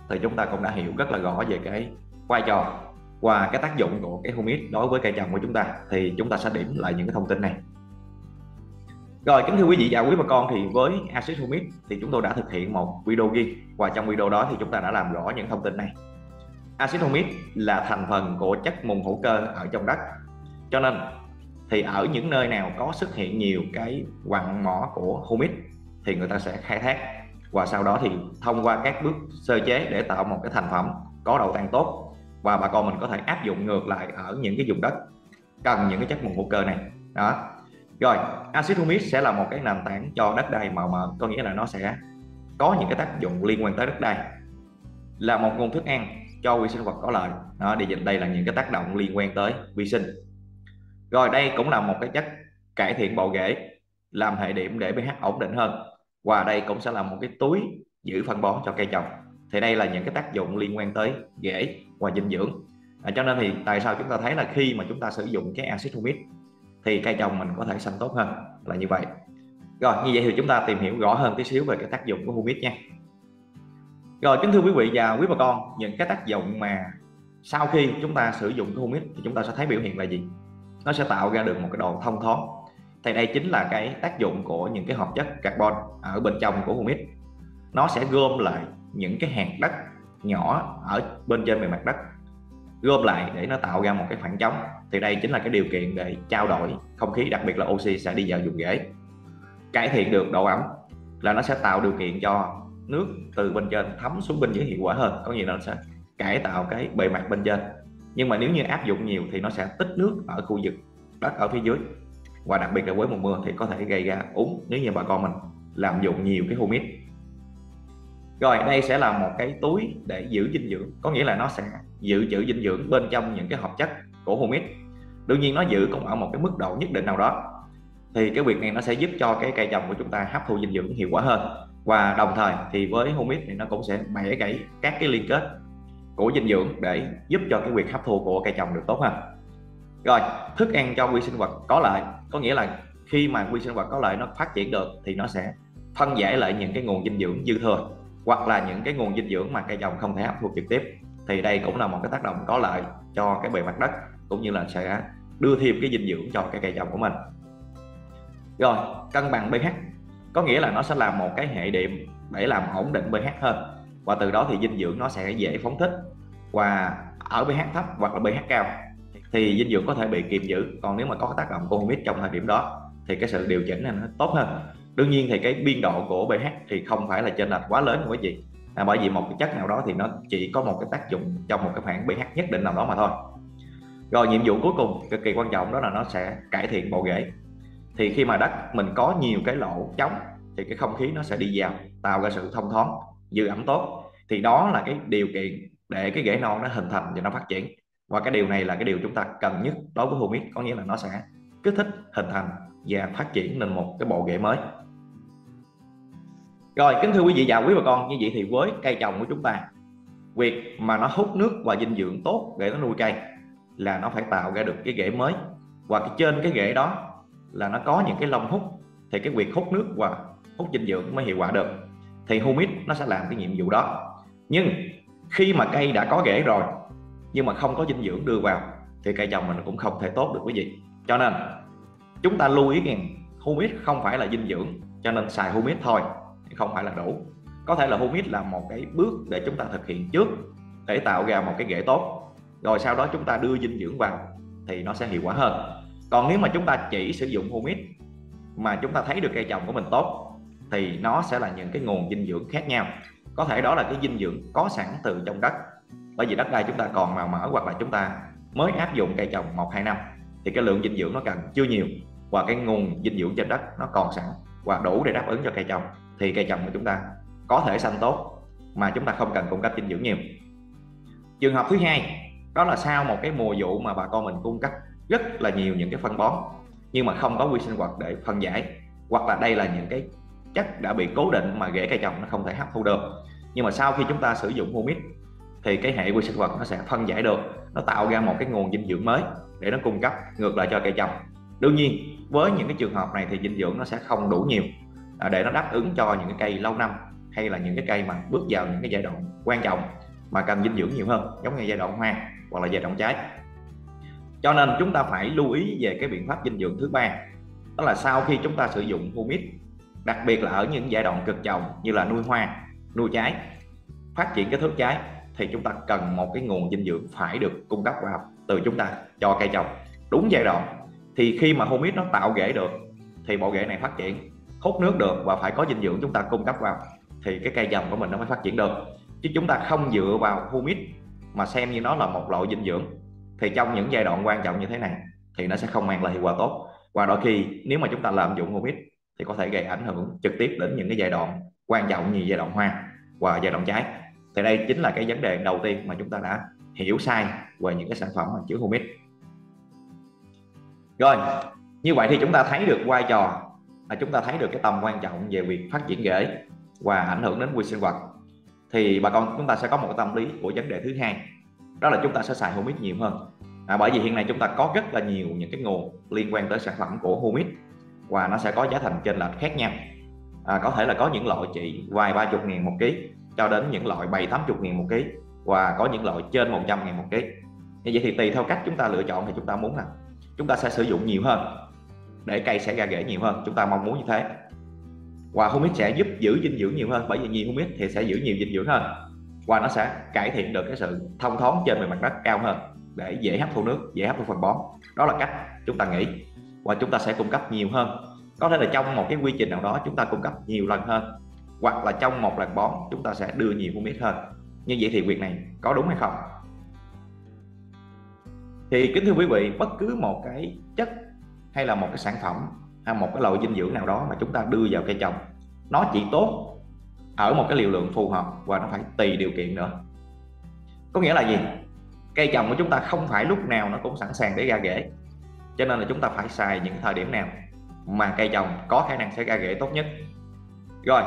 thì chúng ta cũng đã hiểu rất là rõ về cái vai trò và cái tác dụng của cái humic đối với cây trồng của chúng ta. Thì chúng ta sẽ điểm lại những cái thông tin này rồi, kính thưa quý vị và quý bà con, thì với axit humic thì chúng tôi đã thực hiện một video ghi và trong video đó thì chúng ta đã làm rõ những thông tin này. Axit humic là thành phần của chất mùn hữu cơ ở trong đất. Cho nên, thì ở những nơi nào có xuất hiện nhiều cái quặng mỏ của humic thì người ta sẽ khai thác. Và sau đó thì thông qua các bước sơ chế để tạo một cái thành phẩm có độ tan tốt. Và bà con mình có thể áp dụng ngược lại ở những cái vùng đất cần những cái chất mùn hữu cơ này. Đó rồi axit humic sẽ là một cái nền tảng cho đất đai màu mỡ có nghĩa là nó sẽ có những cái tác dụng liên quan tới đất đai. Là một nguồn thức ăn cho vi sinh vật có lợi. Đó thì đây là những cái tác động liên quan tới vi sinh. Rồi đây cũng là một cái chất cải thiện bộ rễ làm hệ điểm để pH ổn định hơn. Và đây cũng sẽ là một cái túi giữ phân bón cho cây trồng. Thì đây là những cái tác dụng liên quan tới rễ và dinh dưỡng. À, cho nên thì tại sao chúng ta thấy là khi mà chúng ta sử dụng cái axit humic thì cây trồng mình có thể xanh tốt hơn, là như vậy. Rồi, như vậy thì chúng ta tìm hiểu rõ hơn tí xíu về cái tác dụng của humic nha. Rồi, kính thưa quý vị và quý bà con, những cái tác dụng mà sau khi chúng ta sử dụng cái humic thì chúng ta sẽ thấy biểu hiện là gì? Nó sẽ tạo ra được một cái độ thông thoáng. Thì đây chính là cái tác dụng của những cái hợp chất carbon ở bên trong của humic nó sẽ gom lại những cái hạt đất nhỏ ở bên trên bề mặt đất gom lại để nó tạo ra một cái khoảng trống. Thì đây chính là cái điều kiện để trao đổi không khí, đặc biệt là oxy sẽ đi vào vùng rễ cải thiện được độ ẩm là nó sẽ tạo điều kiện cho nước từ bên trên thấm xuống bên dưới hiệu quả hơn. Có nghĩa là nó sẽ cải tạo cái bề mặt bên trên. Nhưng mà nếu như áp dụng nhiều thì nó sẽ tích nước ở khu vực đất ở phía dưới. Và đặc biệt là với mùa mưa thì có thể gây ra úng nếu như bà con mình làm dụng nhiều cái humic rồi, đây sẽ là một cái túi để giữ dinh dưỡng. Có nghĩa là nó sẽ dự trữ dinh dưỡng bên trong những cái hợp chất của humic đương nhiên nó giữ cũng ở một cái mức độ nhất định nào đó. Thì cái việc này nó sẽ giúp cho cái cây trồng của chúng ta hấp thu dinh dưỡng hiệu quả hơn. Và đồng thời thì với humic thì nó cũng sẽ bẻ gãy các cái liên kết của dinh dưỡng để giúp cho cái việc hấp thu của cây trồng được tốt hơn. Rồi, thức ăn cho vi sinh vật có lợi. Có nghĩa là khi mà vi sinh vật có lợi nó phát triển được thì nó sẽ phân giải lại những cái nguồn dinh dưỡng dư thừa hoặc là những cái nguồn dinh dưỡng mà cây trồng không thể hấp thu trực tiếp, thì đây cũng là một cái tác động có lợi cho cái bề mặt đất, cũng như là sẽ đưa thêm cái dinh dưỡng cho cái cây trồng của mình. Rồi, cân bằng pH. Có nghĩa là nó sẽ làm một cái hệ điểm để làm ổn định pH hơn, và từ đó thì dinh dưỡng nó sẽ dễ phóng thích và ở pH thấp hoặc là pH cao. Thì dinh dưỡng có thể bị kiềm giữ, còn nếu mà có tác động của humic trong thời điểm đó, thì cái sự điều chỉnh này nó tốt hơn đương nhiên thì cái biên độ của pH thì không phải là chênh lệch quá lớn quý vị à, bởi vì một cái chất nào đó thì nó chỉ có một cái tác dụng trong một cái khoảng pH nhất định nào đó mà thôi. Rồi nhiệm vụ cuối cùng cực kỳ quan trọng đó là nó sẽ cải thiện bộ rễ. Thì khi mà đất mình có nhiều cái lỗ trống thì cái không khí nó sẽ đi vào tạo ra sự thông thoáng giữ ẩm tốt. Thì đó là cái điều kiện để cái rễ non nó hình thành và nó phát triển. Và cái điều này là cái điều chúng ta cần nhất đối với humic có nghĩa là nó sẽ kích thích hình thành và phát triển nên một cái bộ rễ mới rồi, kính thưa quý vị và quý bà con, như vậy thì với cây trồng của chúng ta, việc mà nó hút nước và dinh dưỡng tốt để nó nuôi cây là nó phải tạo ra được cái rễ mới. Và cái trên cái rễ đó là nó có những cái lông hút, thì cái việc hút nước và hút dinh dưỡng mới hiệu quả được. Thì humic nó sẽ làm cái nhiệm vụ đó. Nhưng khi mà cây đã có rễ rồi, nhưng mà không có dinh dưỡng đưa vào, thì cây trồng mình cũng không thể tốt được quý vị. Cho nên, chúng ta lưu ý rằng humic không phải là dinh dưỡng, cho nên xài humic thôi không phải là đủ. Có thể là humic là một cái bước để chúng ta thực hiện trước để tạo ra một cái rễ tốt. Rồi sau đó chúng ta đưa dinh dưỡng vào thì nó sẽ hiệu quả hơn. Còn nếu mà chúng ta chỉ sử dụng humic mà chúng ta thấy được cây trồng của mình tốt thì nó sẽ là những cái nguồn dinh dưỡng khác nhau. Có thể đó là cái dinh dưỡng có sẵn từ trong đất. Bởi vì đất đai chúng ta còn màu mỡ hoặc là chúng ta mới áp dụng cây trồng một, hai năm thì cái lượng dinh dưỡng nó cần chưa nhiều. Và cái nguồn dinh dưỡng trên đất nó còn sẵn và đủ để đáp ứng cho cây trồng thì cây trồng của chúng ta có thể xanh tốt mà chúng ta không cần cung cấp dinh dưỡng nhiều. Trường hợp thứ hai, đó là sau một cái mùa vụ mà bà con mình cung cấp rất là nhiều những cái phân bón nhưng mà không có vi sinh vật để phân giải, hoặc là đây là những cái chất đã bị cố định mà rễ cây trồng nó không thể hấp thu được. Nhưng mà sau khi chúng ta sử dụng humic thì cái hệ vi sinh vật nó sẽ phân giải được, nó tạo ra một cái nguồn dinh dưỡng mới để nó cung cấp ngược lại cho cây trồng. Đương nhiên, với những cái trường hợp này thì dinh dưỡng nó sẽ không đủ nhiều. À, để nó đáp ứng cho những cái cây lâu năm hay là những cái cây mà bước vào những cái giai đoạn quan trọng mà cần dinh dưỡng nhiều hơn, giống như giai đoạn hoa hoặc là giai đoạn trái. Cho nên chúng ta phải lưu ý về cái biện pháp dinh dưỡng thứ ba, đó là sau khi chúng ta sử dụng humic đặc biệt là ở những giai đoạn cực trồng như là nuôi hoa, nuôi trái, phát triển cái thước trái, thì chúng ta cần một cái nguồn dinh dưỡng phải được cung cấp vào từ chúng ta cho cây trồng. Đúng giai đoạn, thì khi mà humic nó tạo rễ được, thì bộ rễ này phát triển hút nước được và phải có dinh dưỡng chúng ta cung cấp vào, thì cái cây dầm của mình nó mới phát triển được. Chứ chúng ta không dựa vào humic mà xem như nó là một loại dinh dưỡng, thì trong những giai đoạn quan trọng như thế này thì nó sẽ không mang lại hiệu quả tốt. Và đôi khi nếu mà chúng ta lạm dụng humic thì có thể gây ảnh hưởng trực tiếp đến những cái giai đoạn quan trọng như giai đoạn hoa và giai đoạn trái. Thì đây chính là cái vấn đề đầu tiên mà chúng ta đã hiểu sai về những cái sản phẩm mà chứa humic rồi, như vậy thì chúng ta thấy được vai trò là chúng ta thấy được cái tầm quan trọng về việc phát triển rễ và ảnh hưởng đến quy sinh vật thì bà con chúng ta sẽ có một tâm lý của vấn đề thứ hai đó là chúng ta sẽ xài humic nhiều hơn. À, bởi vì hiện nay chúng ta có rất là nhiều những cái nguồn liên quan tới sản phẩm của humic và nó sẽ có giá thành trên lệch khác nhau. À, có thể là có những loại chỉ vài ba chục ngàn một ký cho đến những loại bảy tám chục ngàn một ký và có những loại trên 100 ngàn một ký. Như vậy thì tùy theo cách chúng ta lựa chọn thì chúng ta muốn là chúng ta sẽ sử dụng nhiều hơn để cây sẽ ra rễ nhiều hơn. Chúng ta mong muốn như thế. Và humic sẽ giúp giữ dinh dưỡng nhiều hơn, bởi vì nhiều humic thì sẽ giữ nhiều dinh dưỡng hơn. Và nó sẽ cải thiện được cái sự thông thoáng trên bề mặt đất cao hơn, để dễ hấp thu nước, dễ hấp thu phân bón. Đó là cách chúng ta nghĩ, và chúng ta sẽ cung cấp nhiều hơn. Có thể là trong một cái quy trình nào đó, chúng ta cung cấp nhiều lần hơn, hoặc là trong một lần bón, chúng ta sẽ đưa nhiều humic hơn. Như vậy thì việc này có đúng hay không? Thì kính thưa quý vị, bất cứ một cái chất hay là một cái sản phẩm, hay một cái loại dinh dưỡng nào đó mà chúng ta đưa vào cây trồng, nó chỉ tốt ở một cái liều lượng phù hợp và nó phải tùy điều kiện nữa. Có nghĩa là gì? Cây trồng của chúng ta không phải lúc nào nó cũng sẵn sàng để ra rễ cho nên là chúng ta phải xài những thời điểm nào mà cây trồng có khả năng sẽ ra rễ tốt nhất. Rồi,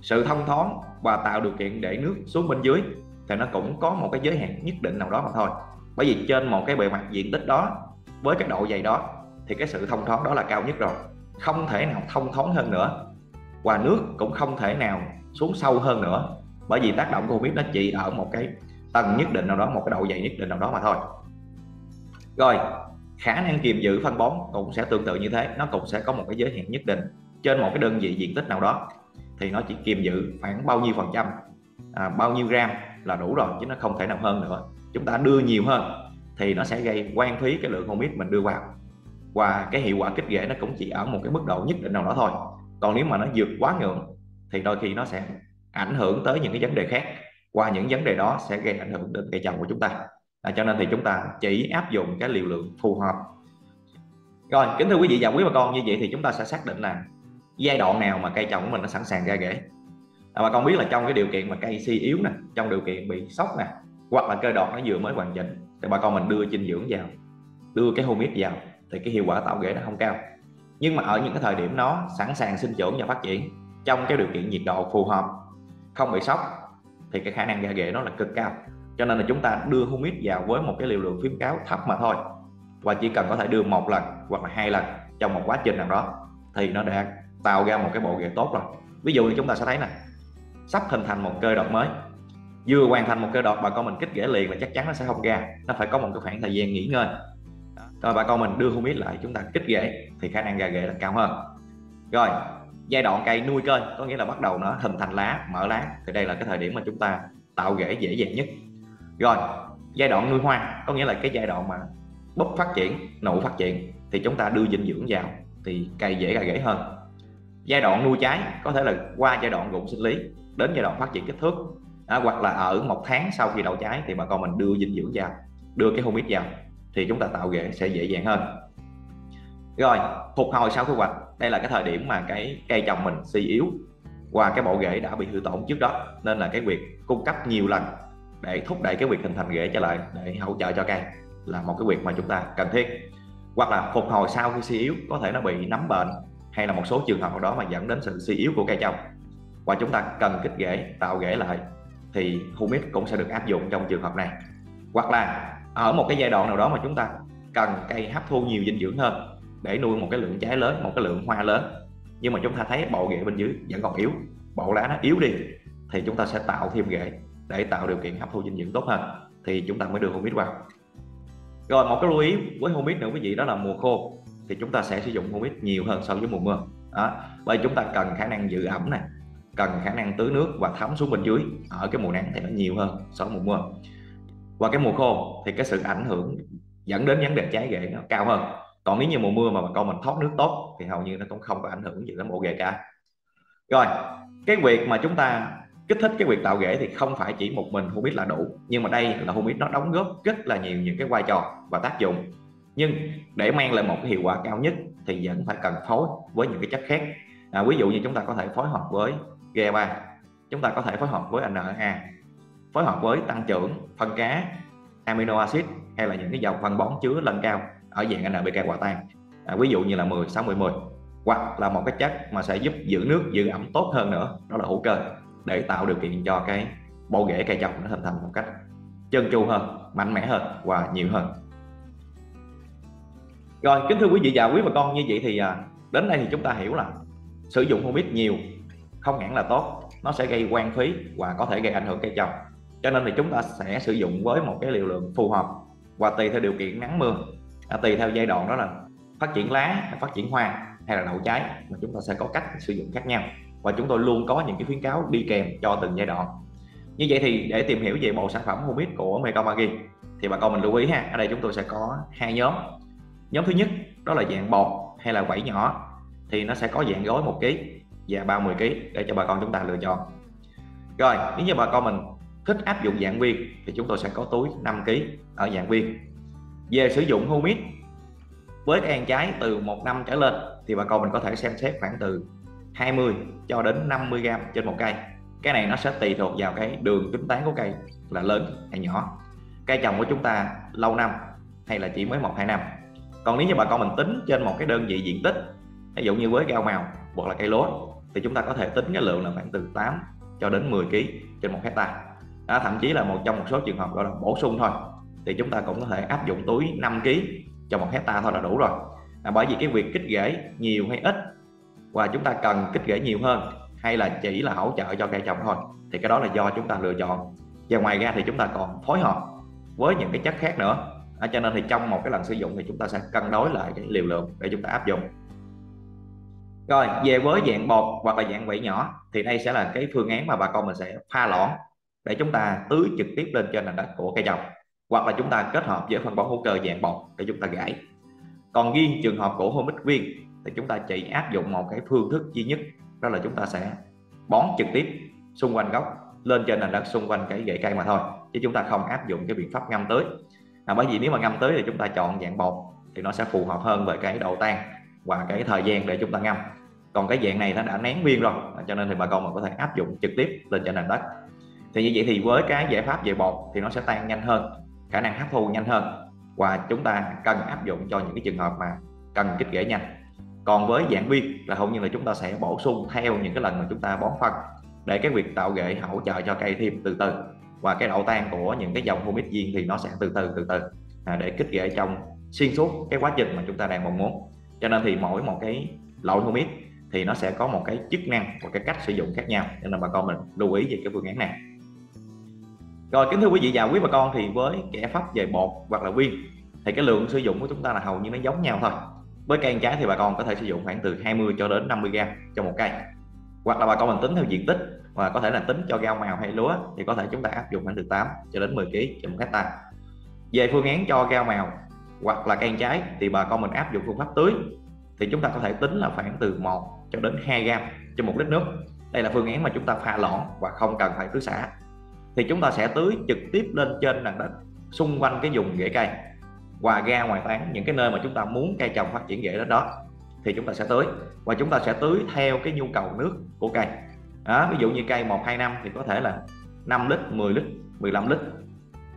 sự thông thoáng và tạo điều kiện để nước xuống bên dưới thì nó cũng có một cái giới hạn nhất định nào đó mà thôi. Bởi vì trên một cái bề mặt diện tích đó, với cái độ dày đó thì cái sự thông thoáng đó là cao nhất rồi. Không thể nào thông thoáng hơn nữa. Và nước cũng không thể nào xuống sâu hơn nữa. Bởi vì tác động của Covid nó chỉ ở một cái tầng nhất định nào đó một cái độ dày nhất định nào đó mà thôi. Rồi khả năng kiềm giữ phân bón cũng sẽ tương tự như thế. Nó cũng sẽ có một cái giới hạn nhất định trên một cái đơn vị diện tích nào đó. Thì nó chỉ kiềm giữ khoảng bao nhiêu phần trăm? À, bao nhiêu gram là đủ rồi chứ nó không thể nào hơn nữa. Chúng ta đưa nhiều hơn thì nó sẽ gây quan phí cái lượng humic mình đưa vào và cái hiệu quả kích rễ nó cũng chỉ ở một cái mức độ nhất định nào đó thôi. Còn nếu mà nó vượt quá ngưỡng thì đôi khi nó sẽ ảnh hưởng tới những cái vấn đề khác. Qua những vấn đề đó sẽ gây ảnh hưởng đến cây trồng của chúng ta. À, cho nên thì chúng ta chỉ áp dụng cái liều lượng phù hợp. Rồi kính thưa quý vị và quý bà con như vậy thì chúng ta sẽ xác định là giai đoạn nào mà cây trồng của mình nó sẵn sàng ra rễ. À, bà con biết là trong cái điều kiện mà cây suy yếu nè trong điều kiện bị sốc nè hoặc là cơ đọt nó vừa mới hoàn chỉnh thì bà con mình đưa dinh dưỡng vào đưa cái humic vào thì cái hiệu quả tạo rễ nó không cao. Nhưng mà ở những cái thời điểm nó sẵn sàng sinh trưởng và phát triển trong cái điều kiện nhiệt độ phù hợp, không bị sốc, thì cái khả năng ra rễ nó là cực cao. Cho nên là chúng ta đưa humic vào với một cái liều lượng khuyến cáo thấp mà thôi. Và chỉ cần có thể đưa một lần hoặc là hai lần trong một quá trình nào đó, thì nó đã tạo ra một cái bộ rễ tốt rồi. Ví dụ như chúng ta sẽ thấy nè, sắp hình thành một cơ đọt mới. Vừa hoàn thành một cơ đọt, bà con mình kích rễ liền là chắc chắn nó sẽ không ra. Nó phải có một cái khoảng thời gian nghỉ ngơi rồi bà con mình đưa humic lại chúng ta kích rễ thì khả năng ra rễ là cao hơn. Rồi giai đoạn cây nuôi cơi có nghĩa là bắt đầu nó hình thành lá mở lá. Thì đây là cái thời điểm mà chúng ta tạo rễ dễ dàng nhất. Rồi giai đoạn nuôi hoa có nghĩa là cái giai đoạn mà búp phát triển nụ phát triển thì chúng ta đưa dinh dưỡng vào thì cây dễ ra rễ hơn. Giai đoạn nuôi trái có thể là qua giai đoạn rụng sinh lý đến giai đoạn phát triển kích thước. À, hoặc là ở một tháng sau khi đậu trái thì bà con mình đưa dinh dưỡng vào đưa cái humic vào thì chúng ta tạo rễ sẽ dễ dàng hơn. Rồi, phục hồi sau thu hoạch. Đây là cái thời điểm mà cái cây trồng mình suy yếu và cái bộ rễ đã bị hư tổn trước đó. Nên là cái việc cung cấp nhiều lần để thúc đẩy cái việc hình thành rễ trở lại để hỗ trợ cho cây là một cái việc mà chúng ta cần thiết. Hoặc là phục hồi sau khi suy yếu, có thể nó bị nấm bệnh hay là một số trường hợp nào đó mà dẫn đến sự suy yếu của cây trồng. Và chúng ta cần kích rễ tạo rễ lại thì humic cũng sẽ được áp dụng trong trường hợp này. Hoặc là ở một cái giai đoạn nào đó mà chúng ta cần cây hấp thu nhiều dinh dưỡng hơn để nuôi một cái lượng trái lớn, một cái lượng hoa lớn. Nhưng mà chúng ta thấy bộ rễ bên dưới vẫn còn yếu, bộ lá nó yếu đi, thì chúng ta sẽ tạo thêm rễ để tạo điều kiện hấp thu dinh dưỡng tốt hơn. Thì chúng ta mới đưa humic vào rồi, một cái lưu ý với humic nữa quý vị, đó là mùa khô. Thì chúng ta sẽ sử dụng humic nhiều hơn so với mùa mưa. Đó, bởi chúng ta cần khả năng giữ ẩm này, cần khả năng tưới nước và thấm xuống bên dưới ở cái mùa nắng thì nó nhiều hơn so với mùa mưa qua cái mùa khô thì cái sự ảnh hưởng dẫn đến vấn đề cháy rễ nó cao hơn. Còn nếu như mùa mưa mà bà con mình thoát nước tốt thì hầu như nó cũng không có ảnh hưởng gì đến bộ rễ cả. Rồi cái việc mà chúng ta kích thích cái việc tạo rễ thì không phải chỉ một mình humic là đủ nhưng mà đây là humic nó đóng góp rất là nhiều những cái vai trò và tác dụng. Nhưng để mang lại một cái hiệu quả cao nhất thì vẫn phải cần phối với những cái chất khác. À, ví dụ như chúng ta có thể phối hợp với GA3 chúng ta có thể phối hợp với NA phối hợp với tăng trưởng phân cá amino acid hay là những cái dòng phân bón chứa lên cao ở dạng NPK hòa tan. À, ví dụ như là 10 60 10 hoặc là một cái chất mà sẽ giúp giữ nước giữ ẩm tốt hơn nữa đó là hữu cơ để tạo điều kiện cho cái bộ rễ cây trồng nó hình thành một cách chân tru hơn mạnh mẽ hơn và nhiều hơn. Rồi kính thưa quý vị và quý bà con như vậy thì à, đến đây thì chúng ta hiểu là sử dụng humic nhiều không hẳn là tốt nó sẽ gây quan phí và có thể gây ảnh hưởng cây trồng cho nên thì chúng ta sẽ sử dụng với một cái liều lượng phù hợp và tùy theo điều kiện nắng mưa. À, tùy theo giai đoạn đó là phát triển lá hay phát triển hoa hay là đậu trái mà chúng ta sẽ có cách sử dụng khác nhau. Và chúng tôi luôn có những cái khuyến cáo đi kèm cho từng giai đoạn. Như vậy thì để tìm hiểu về bộ sản phẩm humic của Mecomagi thì bà con mình lưu ý ha. Ở đây chúng tôi sẽ có hai nhóm. Nhóm thứ nhất đó là dạng bột hay là quẩy nhỏ thì nó sẽ có dạng gói 1 kg và 30 kg để cho bà con chúng ta lựa chọn. Rồi nếu như bà con mình thích áp dụng dạng viên thì chúng tôi sẽ có túi 5 kg ở dạng viên. Về sử dụng humic với cái ăn trái từ một năm trở lên thì bà con mình có thể xem xét khoảng từ 20 cho đến 50 gram trên một cây. Cái này nó sẽ tùy thuộc vào cái đường tính tán của cây là lớn hay nhỏ. Cây trồng của chúng ta lâu năm hay là chỉ mới một, hai năm. Còn nếu như bà con mình tính trên một cái đơn vị diện tích, ví dụ như với rau màu hoặc là cây lúa, thì chúng ta có thể tính cái lượng là khoảng từ 8 cho đến 10 kg trên một hecta đó, thậm chí là một trong một số trường hợp gọi là bổ sung thôi. Thì chúng ta cũng có thể áp dụng túi 5 kg cho một hecta thôi là đủ rồi. À, bởi vì cái việc kích rễ nhiều hay ít và chúng ta cần kích rễ nhiều hơn hay là chỉ là hỗ trợ cho cây trồng thôi thì cái đó là do chúng ta lựa chọn. Và ngoài ra thì chúng ta còn phối hợp với những cái chất khác nữa. À, cho nên thì trong một cái lần sử dụng thì chúng ta sẽ cân đối lại cái liều lượng để chúng ta áp dụng. Rồi về với dạng bột hoặc là dạng vẩy nhỏ thì đây sẽ là cái phương án mà bà con mình sẽ pha loãng để chúng ta tưới trực tiếp lên trên nền đất của cây trồng hoặc là chúng ta kết hợp với phân bón hữu cơ dạng bột để chúng ta gãi. Còn riêng trường hợp của humic viên thì chúng ta chỉ áp dụng một cái phương thức duy nhất đó là chúng ta sẽ bón trực tiếp xung quanh gốc lên trên nền đất xung quanh cái rễ cây mà thôi chứ chúng ta không áp dụng cái biện pháp ngâm tưới. À, bởi vì nếu mà ngâm tưới thì chúng ta chọn dạng bột thì nó sẽ phù hợp hơn với cái độ tan và cái thời gian để chúng ta ngâm. Còn cái dạng này nó đã nén viên rồi cho nên thì bà con mình có thể áp dụng trực tiếp lên trên nền đất thì như vậy thì với cái giải pháp về bột thì nó sẽ tan nhanh hơn khả năng hấp thu nhanh hơn. Và chúng ta cần áp dụng cho những cái trường hợp mà cần kích rễ nhanh. Còn với dạng viên là hầu như là chúng ta sẽ bổ sung theo những cái lần mà chúng ta bón phân để cái việc tạo rễ hỗ trợ cho cây thêm từ từ. Và cái độ tan của những cái dòng humic viên thì nó sẽ từ từ từ từ à, để kích rễ trong xuyên suốt cái quá trình mà chúng ta đang mong muốn. Cho nên thì mỗi một cái loại humic thì nó sẽ có một cái chức năng và cái cách sử dụng khác nhau. Cho nên bà con mình lưu ý về cái phương án này rồi kính thưa quý vị và quý bà con thì với kẻ pháp về bột hoặc là viên thì cái lượng sử dụng của chúng ta là hầu như nó giống nhau thôi. Với cây ăn trái thì bà con có thể sử dụng khoảng từ 20 cho đến 50 gram cho một cây. Hoặc là bà con mình tính theo diện tích và có thể là tính cho rau màu hay lúa thì có thể chúng ta áp dụng khoảng từ 8 cho đến 10 kg trên một hecta về phương án cho rau màu hoặc là cây ăn trái thì bà con mình áp dụng phương pháp tưới thì chúng ta có thể tính là khoảng từ 1 cho đến 2 gram cho một lít nước. Đây là phương án mà chúng ta pha loãng và không cần phải tưới xả thì chúng ta sẽ tưới trực tiếp lên trên nền đất xung quanh cái vùng rễ cây và ra ngoài tán những cái nơi mà chúng ta muốn cây trồng phát triển rễ đến đó. Thì chúng ta sẽ tưới và chúng ta sẽ tưới theo cái nhu cầu nước của cây. Đó, ví dụ như cây một hai năm thì có thể là 5 lít 10 lít 15 lít.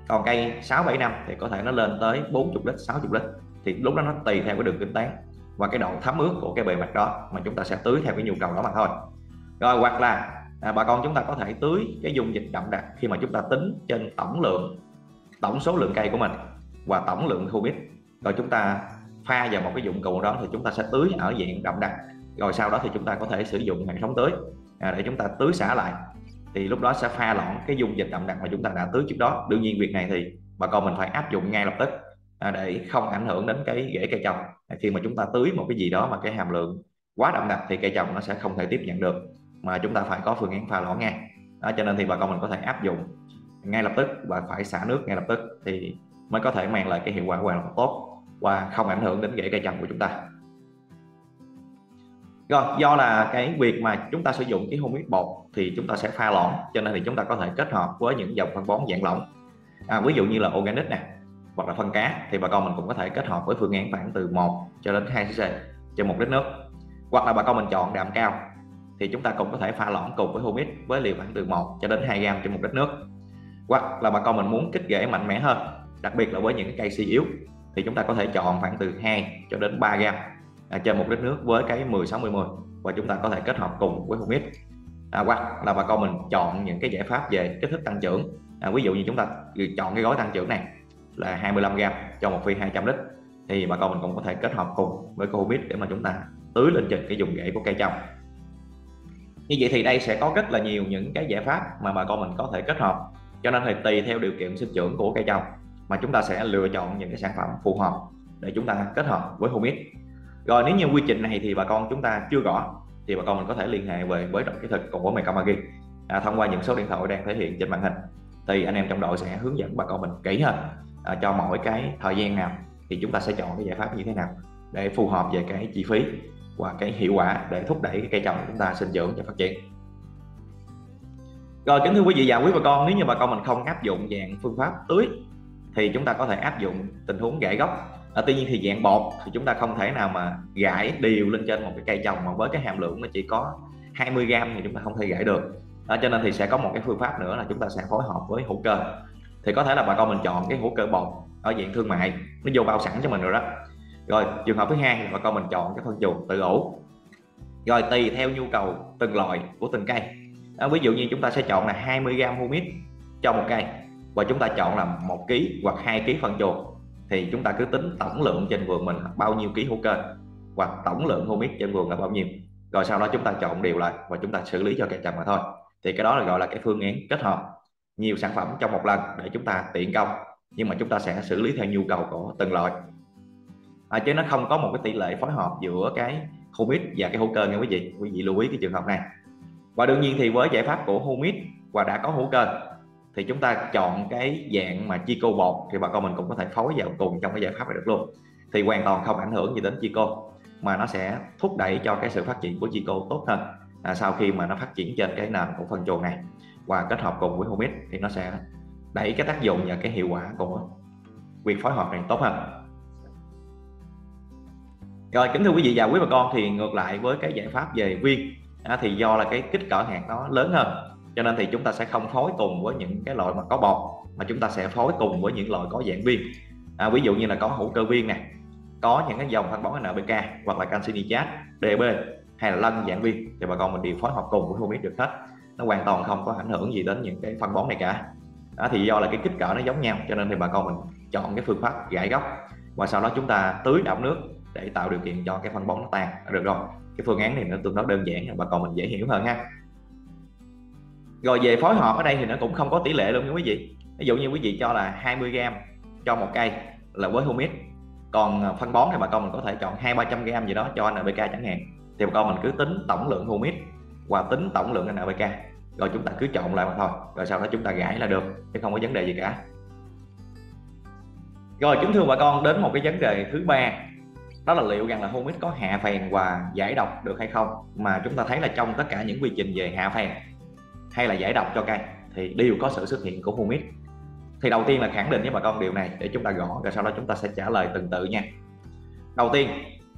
Còn cây 6 7 năm thì có thể nó lên tới 40 lít 60 lít. Thì lúc đó nó tùy theo cái đường kinh tán và cái độ thấm ướt của cái bề mặt đó mà chúng ta sẽ tưới theo cái nhu cầu đó mà thôi. Rồi hoặc là à, bà con chúng ta có thể tưới cái dung dịch đậm đặc khi mà chúng ta tính trên tổng lượng tổng số lượng cây của mình và tổng lượng humic rồi chúng ta pha vào một cái dụng cụ đó thì chúng ta sẽ tưới ở diện đậm đặc. Rồi sau đó thì chúng ta có thể sử dụng hệ thống tưới à, để chúng ta tưới xả lại. Thì lúc đó sẽ pha loãng cái dung dịch đậm đặc mà chúng ta đã tưới trước đó. Đương nhiên việc này thì bà con mình phải áp dụng ngay lập tức à, để không ảnh hưởng đến cái rễ cây trồng. Khi mà chúng ta tưới một cái gì đó mà cái hàm lượng quá đậm đặc thì cây trồng nó sẽ không thể tiếp nhận được mà chúng ta phải có phương án pha loãng ngay đó, cho nên thì bà con mình có thể áp dụng ngay lập tức và phải xả nước ngay lập tức thì mới có thể mang lại cái hiệu quả hoàn toàn tốt và không ảnh hưởng đến rễ cây trồng của chúng ta. Rồi do là cái việc mà chúng ta sử dụng cái humic bột thì chúng ta sẽ pha loãng cho nên thì chúng ta có thể kết hợp với những dòng phân bón dạng lỏng. À, ví dụ như là organic nè hoặc là phân cá thì bà con mình cũng có thể kết hợp với phương án khoảng từ 1 cho đến 2 cc cho một lít nước. Hoặc là bà con mình chọn đạm cao thì chúng ta cũng có thể pha loãng cùng với humic với liều khoảng từ 1 cho đến 2 gram trên một lít nước. Hoặc là bà con mình muốn kích rễ mạnh mẽ hơn đặc biệt là với những cây suy yếu thì chúng ta có thể chọn khoảng từ 2 cho đến 3 gram à, trên một lít nước với cái 10 60 10 và chúng ta có thể kết hợp cùng với humic à, hoặc là bà con mình chọn những cái giải pháp về kích thích tăng trưởng. À, ví dụ như chúng ta chọn cái gói tăng trưởng này là 25 gram cho một phi 200 lít thì bà con mình cũng có thể kết hợp cùng với humic để mà chúng ta tưới lên trên cái dùng rễ của cây trồng như vậy thì đây sẽ có rất là nhiều những cái giải pháp mà bà con mình có thể kết hợp. Cho nên thì tùy theo điều kiện sinh trưởng của cây trồng mà chúng ta sẽ lựa chọn những cái sản phẩm phù hợp để chúng ta kết hợp với humic rồi nếu như quy trình này thì bà con chúng ta chưa rõ thì bà con mình có thể liên hệ về với đội kỹ thuật của Magi à, thông qua những số điện thoại đang thể hiện trên màn hình. Thì anh em trong đội sẽ hướng dẫn bà con mình kỹ hơn à, cho mỗi cái thời gian nào thì chúng ta sẽ chọn cái giải pháp như thế nào để phù hợp về cái chi phí và cái hiệu quả để thúc đẩy cái cây trồng của chúng ta sinh trưởng và phát triển. Rồi kính thưa quý vị và quý bà con nếu như bà con mình không áp dụng dạng phương pháp tưới thì chúng ta có thể áp dụng tình huống gãy gốc. À, tuy nhiên thì dạng bột thì chúng ta không thể nào mà gãy đều lên trên một cái cây trồng mà với cái hàm lượng nó chỉ có 20 gram thì chúng ta không thể gãy được. À, cho nên thì sẽ có một cái phương pháp nữa là chúng ta sẽ phối hợp với hữu cơ. Thì có thể là bà con mình chọn cái hữu cơ bột ở dạng thương mại nó vô bao sẵn cho mình rồi đó rồi trường hợp thứ hai là bà con mình chọn cái phân chuồng tự ủ. Rồi tùy theo nhu cầu từng loại của từng cây. À, ví dụ như chúng ta sẽ chọn là 20 gram humic cho một cây và chúng ta chọn là một ký hoặc hai ký phân chuồng thì chúng ta cứ tính tổng lượng trên vườn mình bao nhiêu ký hữu cơ hoặc tổng lượng humic trên vườn là bao nhiêu. Rồi sau đó chúng ta chọn đều lại và chúng ta xử lý cho cây trồng mà thôi. Thì cái đó là gọi là cái phương án kết hợp nhiều sản phẩm trong một lần để chúng ta tiện công nhưng mà chúng ta sẽ xử lý theo nhu cầu của từng loại à, chứ nó không có một cái tỷ lệ phối hợp giữa cái humic và cái hữu cơ nha quý vị. Quý vị lưu ý cái trường hợp này. Và đương nhiên thì với giải pháp của humic và đã có hữu cơ thì chúng ta chọn cái dạng mà chi cô bột thì bà con mình cũng có thể phối vào cùng trong cái giải pháp này được luôn. Thì hoàn toàn không ảnh hưởng gì đến chi cô mà nó sẽ thúc đẩy cho cái sự phát triển của chi cô tốt hơn à, sau khi mà nó phát triển trên cái nền của phân chuồng này. Và kết hợp cùng với humic thì nó sẽ đẩy cái tác dụng và cái hiệu quả của việc phối hợp này tốt hơn rồi kính thưa quý vị và quý bà con thì ngược lại với cái giải pháp về viên à, thì do là cái kích cỡ hạt nó lớn hơn cho nên thì chúng ta sẽ không phối cùng với những cái loại mà có bột mà chúng ta sẽ phối cùng với những loại có dạng viên à, ví dụ như là có hữu cơ viên này có những cái dòng phân bón NPK hoặc là canxi nitrat DB hay là lân dạng viên thì bà con mình đều phối hợp cùng với humic được hết. Nó hoàn toàn không có ảnh hưởng gì đến những cái phân bón này cả. Đó, thì do là cái kích cỡ nó giống nhau cho nên thì bà con mình chọn cái phương pháp gãy gốc và sau đó chúng ta tưới đậm nước để tạo điều kiện cho cái phân bón nó tan. Được rồi. Cái phương án này nó tương đối đơn giản, bà con mình dễ hiểu hơn ha. Rồi về phối hợp ở đây thì nó cũng không có tỷ lệ luôn nha quý vị. Ví dụ như quý vị cho là 20 gram cho một cây là với humic còn à, phân bón thì bà con mình có thể chọn hai ba trăm gram gì đó cho NPK chẳng hạn. Thì bà con mình cứ tính tổng lượng humic và tính tổng lượng NPK rồi chúng ta cứ chọn lại mà thôi. Rồi sau đó chúng ta gãi là được, chứ không có vấn đề gì cả. Rồi kính thưa bà con, đến một cái vấn đề thứ ba đó là liệu rằng là humic có hạ phèn và giải độc được hay không? Mà chúng ta thấy là trong tất cả những quy trình về hạ phèn hay là giải độc cho cây thì đều có sự xuất hiện của humic thì đầu tiên là khẳng định với bà con điều này để chúng ta gõ, rồi sau đó chúng ta sẽ trả lời từng tự nha. Đầu tiên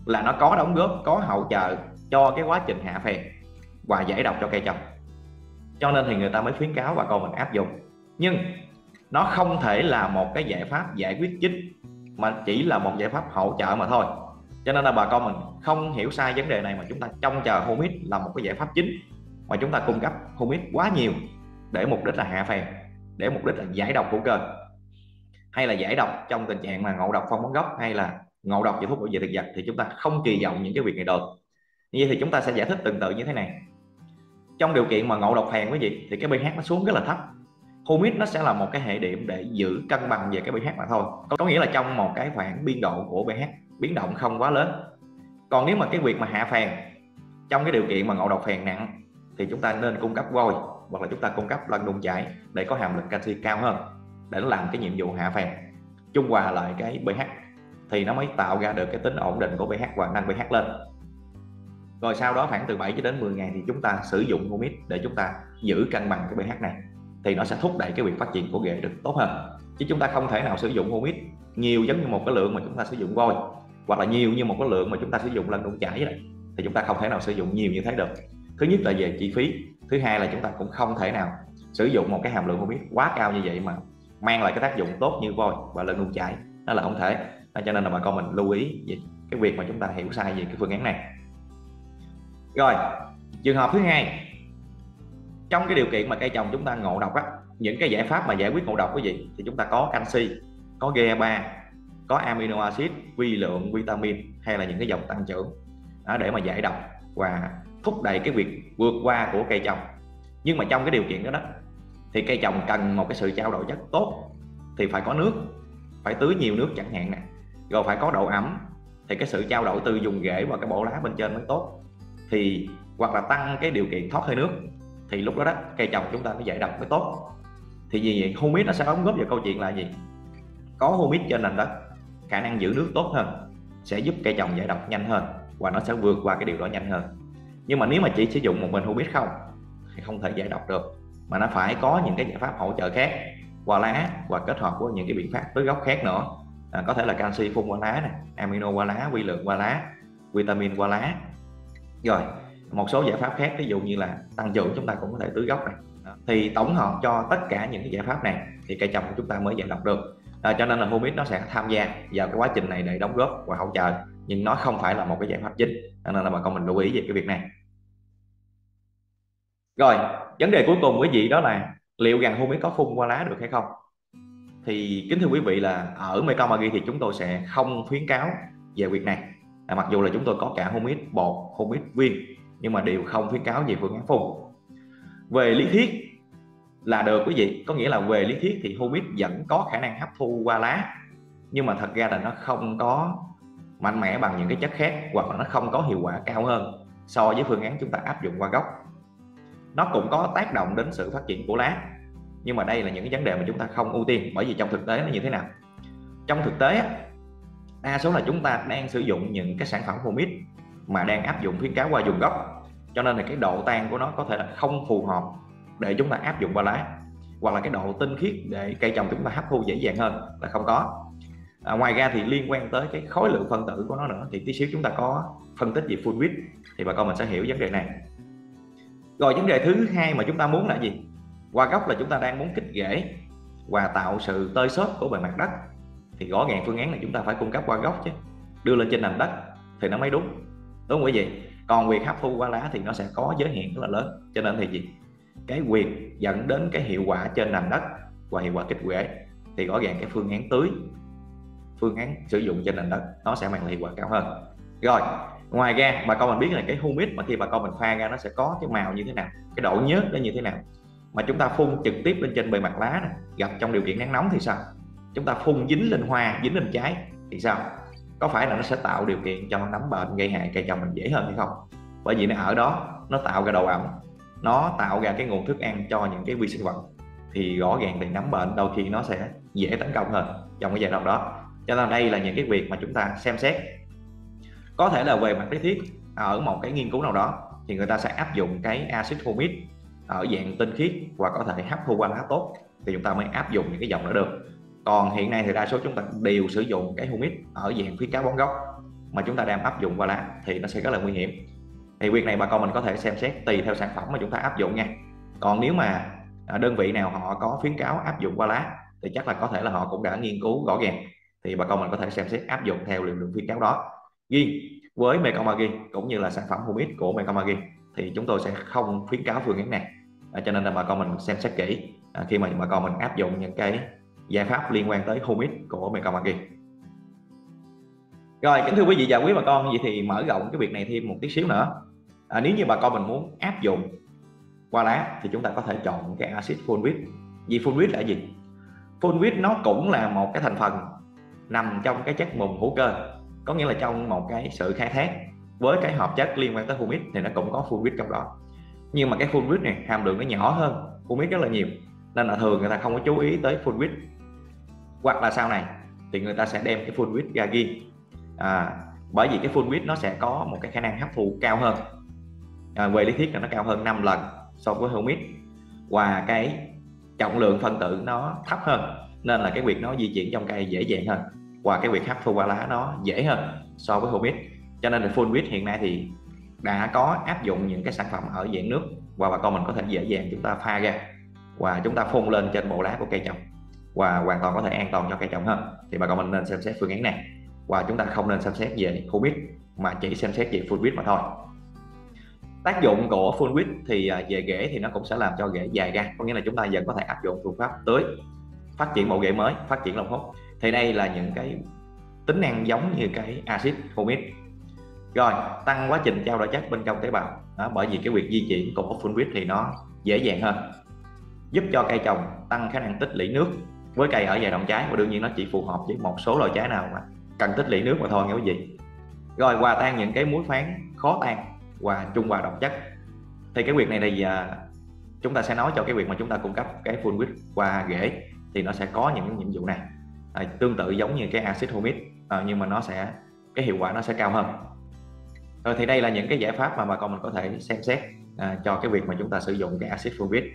là nó có đóng góp, có hậu trợ cho cái quá trình hạ phèn và giải độc cho cây trồng. Cho nên thì người ta mới khuyến cáo bà con mình áp dụng. Nhưng nó không thể là một cái giải pháp giải quyết chính, mà chỉ là một giải pháp hỗ trợ mà thôi cho nên là bà con mình không hiểu sai vấn đề này mà chúng ta trông chờ humid là một cái giải pháp chính. Mà chúng ta cung cấp humid quá nhiều để mục đích là hạ phèn, để mục đích là giải độc của cơ. Hay là giải độc trong tình trạng mà ngộ độc phong bón gốc hay là ngộ độc về thuốc bảo vệ thực vật thì chúng ta không kỳ vọng những cái việc này được. Như vậy thì chúng ta sẽ giải thích tương tự như thế này. Trong điều kiện mà ngộ độc phèn quý vị thì cái pH nó xuống rất là thấp. Humid nó sẽ là một cái hệ điểm để giữ cân bằng về cái pH mà thôi. Có nghĩa là trong một cái khoảng biên độ của pH biến động không quá lớn. Còn nếu mà cái việc mà hạ phèn trong cái điều kiện mà ngộ độc phèn nặng, thì chúng ta nên cung cấp vôi, hoặc là chúng ta cung cấp lân đun chảy để có hàm lượng canxi cao hơn, để nó làm cái nhiệm vụ hạ phèn trung hòa lại cái pH, thì nó mới tạo ra được cái tính ổn định của pH và nâng pH lên. Rồi sau đó khoảng từ 7 cho đến 10 ngày thì chúng ta sử dụng humic để chúng ta giữ cân bằng cái pH này, thì nó sẽ thúc đẩy cái việc phát triển của ghệ được tốt hơn. Chứ chúng ta không thể nào sử dụng humic nhiều giống như một cái lượng mà chúng ta sử dụng vôi hoặc là nhiều như một cái lượng mà chúng ta sử dụng lên đun chảy đấy, thì chúng ta không thể nào sử dụng nhiều như thế được. Thứ nhất là về chi phí, thứ hai là chúng ta cũng không thể nào sử dụng một cái hàm lượng humid quá cao như vậy mà mang lại cái tác dụng tốt như vôi và lên đun chảy đó là không thể. Cho nên là bà con mình lưu ý về cái việc mà chúng ta hiểu sai về cái phương án này. Rồi, trường hợp thứ hai, trong cái điều kiện mà cây trồng chúng ta ngộ độc á, những cái giải pháp mà giải quyết ngộ độc cái gì thì chúng ta có canxi, có GA3 có amino acid vi lượng vitamin hay là những cái dòng tăng trưởng. Đó, để mà giải độc và thúc đẩy cái việc vượt qua của cây trồng. Nhưng mà trong cái điều kiện đó đó thì cây trồng cần một cái sự trao đổi chất tốt thì phải có nước phải tưới nhiều nước chẳng hạn nè. Rồi phải có độ ẩm thì cái sự trao đổi từ dùng rễ và cái bộ lá bên trên mới tốt. Thì hoặc là tăng cái điều kiện thoát hơi nước thì lúc đó đó cây trồng chúng ta mới giải độc mới tốt. Thì vì vậy humic nó sẽ đóng góp vào câu chuyện là gì? Có humic trên nền đất khả năng giữ nước tốt hơn sẽ giúp cây trồng giải độc nhanh hơn và nó sẽ vượt qua cái điều đó nhanh hơn. Nhưng mà nếu mà chỉ sử dụng một mình humic không thì không thể giải độc được. Mà nó phải có những cái giải pháp hỗ trợ khác qua lá và kết hợp với những cái biện pháp tưới gốc khác nữa. À, có thể là canxi phun qua lá này amino qua lá vi lượng qua lá vitamin qua lá. Rồi một số giải pháp khác ví dụ như là tăng trưởng chúng ta cũng có thể tưới gốc này. Thì tổng hợp cho tất cả những cái giải pháp này thì cây trồng của chúng ta mới giải độc được à, cho nên là Moomit nó sẽ tham gia vào cái quá trình này để đóng góp và hỗ trợ. Nhưng nó không phải là một cái giải pháp chính cho nên là bà con mình lưu ý về cái việc này. Rồi vấn đề cuối cùng quý vị đó là liệu rằng Moomit có phun qua lá được hay không? Thì kính thưa quý vị là ở Mekong Magi thì chúng tôi sẽ không khuyến cáo về việc này. À, mặc dù là chúng tôi có cả Humix bột Humix viên nhưng mà đều không khuyến cáo về phương án phun. Về lý thuyết là được quý vị. Có nghĩa là về lý thuyết thì humic vẫn có khả năng hấp thu qua lá, nhưng mà thật ra là nó không có mạnh mẽ bằng những cái chất khác, hoặc là nó không có hiệu quả cao hơn so với phương án chúng ta áp dụng qua gốc. Nó cũng có tác động đến sự phát triển của lá, nhưng mà đây là những cái vấn đề mà chúng ta không ưu tiên, bởi vì trong thực tế nó như thế nào? Trong thực tế đa số là chúng ta đang sử dụng những cái sản phẩm humic mà đang áp dụng khuyến cáo qua dùng gốc. Cho nên là cái độ tan của nó có thể là không phù hợp để chúng ta áp dụng vào lá. Hoặc là cái độ tinh khiết để cây trồng chúng ta hấp thu dễ dàng hơn là không có. À, ngoài ra thì liên quan tới cái khối lượng phân tử của nó nữa thì tí xíu chúng ta có phân tích về full width thì bà con mình sẽ hiểu vấn đề này. Rồi vấn đề thứ hai mà chúng ta muốn là gì? Qua gốc là chúng ta đang muốn kích rễ và tạo sự tơi xốp của bề mặt đất. Thì rõ ràng phương án này chúng ta phải cung cấp qua gốc chứ. Đưa lên trên nền đất thì nó mới đúng. Đúng không quý vị? Còn việc hấp thu qua lá thì nó sẽ có giới hạn rất là lớn. Cho nên thì gì? Cái quyền dẫn đến cái hiệu quả trên nền đất và hiệu quả kích rễ thì rõ ràng cái phương án tưới phương án sử dụng trên nền đất nó sẽ mang lại hiệu quả cao hơn. Rồi ngoài ra bà con mình biết là cái humic mà khi bà con mình pha ra nó sẽ có cái màu như thế nào cái độ nhớt nó như thế nào. Mà chúng ta phun trực tiếp lên trên bề mặt lá này, gặp trong điều kiện nắng nóng thì sao? Chúng ta phun dính lên hoa dính lên trái thì sao? Có phải là nó sẽ tạo điều kiện cho nấm bệnh gây hại cây trồng mình dễ hơn hay không? Bởi vì nó ở đó nó tạo ra độ ẩm nó tạo ra cái nguồn thức ăn cho những cái vi sinh vật thì rõ ràng thì nấm bệnh, đôi khi nó sẽ dễ tấn công hơn trong cái giai đoạn đó. Cho nên đây là những cái việc mà chúng ta xem xét. Có thể là về mặt lý thuyết, ở một cái nghiên cứu nào đó thì người ta sẽ áp dụng cái axit humic ở dạng tinh khiết và có thể hấp thu qua lá tốt thì chúng ta mới áp dụng những cái dòng đó được. Còn hiện nay thì đa số chúng ta đều sử dụng cái humic ở dạng khuyến cáo bón gốc mà chúng ta đang áp dụng qua lá thì nó sẽ rất là nguy hiểm thì việc này bà con mình có thể xem xét tùy theo sản phẩm mà chúng ta áp dụng nha. Còn nếu mà à, đơn vị nào họ có khuyến cáo áp dụng qua lá thì chắc là có thể là họ cũng đã nghiên cứu rõ ràng. Thì bà con mình có thể xem xét áp dụng theo liều lượng khuyến cáo đó. Riêng với Mecomagi cũng như là sản phẩm humid của Mecomagi thì chúng tôi sẽ không khuyến cáo phương án này. À, cho nên là bà con mình xem xét kỹ à, khi mà bà con mình áp dụng những cái giải pháp liên quan tới humid của Mecomagi rồi kính thưa quý vị và quý bà con vậy thì mở rộng cái việc này thêm một tí xíu nữa à, nếu như bà con mình muốn áp dụng qua lá thì chúng ta có thể chọn cái axit fulvic vì fulvic là gì? Fulvic nó cũng là một cái thành phần nằm trong cái chất mùn hữu cơ. Có nghĩa là trong một cái sự khai thác với cái hợp chất liên quan tới fulvic thì nó cũng có fulvic trong đó. Nhưng mà cái fulvic này hàm lượng nó nhỏ hơn fulvic rất là nhiều nên là thường người ta không có chú ý tới fulvic hoặc là sau này thì người ta sẽ đem cái fulvic ra ghi. À, bởi vì cái fulvic nó sẽ có một cái khả năng hấp thụ cao hơn à, về lý thuyết là nó cao hơn 5 lần so với humic và cái trọng lượng phân tử nó thấp hơn nên là cái việc nó di chuyển trong cây dễ dàng hơn. Và cái việc hấp thu qua lá nó dễ hơn so với humic cho nên là full wheat hiện nay thì đã có áp dụng những cái sản phẩm ở dạng nước và bà con mình có thể dễ dàng chúng ta pha ra và chúng ta phun lên trên bộ lá của cây trồng và hoàn toàn có thể an toàn cho cây trồng hơn. Thì bà con mình nên xem xét phương án này và chúng ta không nên xem xét về humic mà chỉ xem xét về full wheat mà thôi tác dụng của full width thì à, về rễ thì nó cũng sẽ làm cho rễ dài ra. Có nghĩa là chúng ta vẫn có thể áp dụng phương pháp tưới phát triển mẫu rễ mới phát triển lông hút. Thì đây là những cái tính năng giống như cái axit humic rồi tăng quá trình trao đổi chất bên trong tế bào. Đó, bởi vì cái việc di chuyển của full width thì nó dễ dàng hơn. Giúp cho cây trồng tăng khả năng tích lũy nước với cây ở giai đoạn trái và đương nhiên nó chỉ phù hợp với một số loại trái nào mà cần tích lũy nước mà thôi nha quý vị rồi hòa tan những cái muối khoáng khó tan và trung hòa độc chất thì cái việc này thì à, chúng ta sẽ nói cho cái việc mà chúng ta cung cấp cái full width qua rễ thì nó sẽ có những nhiệm vụ này. À, tương tự giống như cái acid humic à, nhưng mà nó sẽ cái hiệu quả nó sẽ cao hơn. Rồi thì đây là những cái giải pháp mà bà con mình có thể xem xét à, cho cái việc mà chúng ta sử dụng cái acid fulvic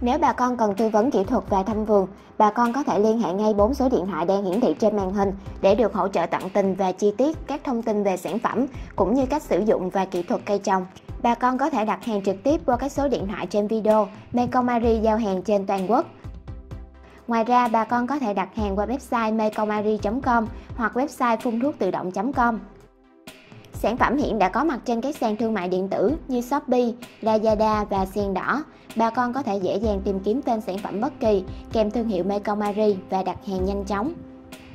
nếu bà con cần tư vấn kỹ thuật và thăm vườn, bà con có thể liên hệ ngay 4 số điện thoại đang hiển thị trên màn hình để được hỗ trợ tận tình và chi tiết các thông tin về sản phẩm cũng như cách sử dụng và kỹ thuật cây trồng. Bà con có thể đặt hàng trực tiếp qua các số điện thoại trên video, Mecomari giao hàng trên toàn quốc. Ngoài ra, bà con có thể đặt hàng qua website mecomari.com hoặc website phun thuốc tự động.com. Sản phẩm hiện đã có mặt trên các sàn thương mại điện tử như Shopee, Lazada và Sen Đỏ. Bà con có thể dễ dàng tìm kiếm tên sản phẩm bất kỳ kèm thương hiệu Mecomari và đặt hàng nhanh chóng.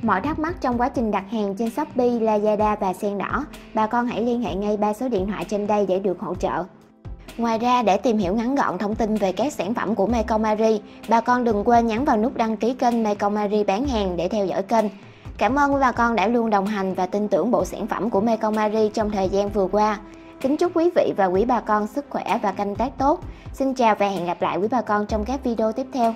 Mọi thắc mắc trong quá trình đặt hàng trên Shopee, Lazada và Sen Đỏ, bà con hãy liên hệ ngay ba số điện thoại trên đây để được hỗ trợ. Ngoài ra, để tìm hiểu ngắn gọn thông tin về các sản phẩm của Mecomari, bà con đừng quên nhấn vào nút đăng ký kênh Mecomari bán hàng để theo dõi kênh. Cảm ơn quý bà con đã luôn đồng hành và tin tưởng bộ sản phẩm của Mecomari trong thời gian vừa qua. Kính chúc quý vị và quý bà con sức khỏe và canh tác tốt. Xin chào và hẹn gặp lại quý bà con trong các video tiếp theo.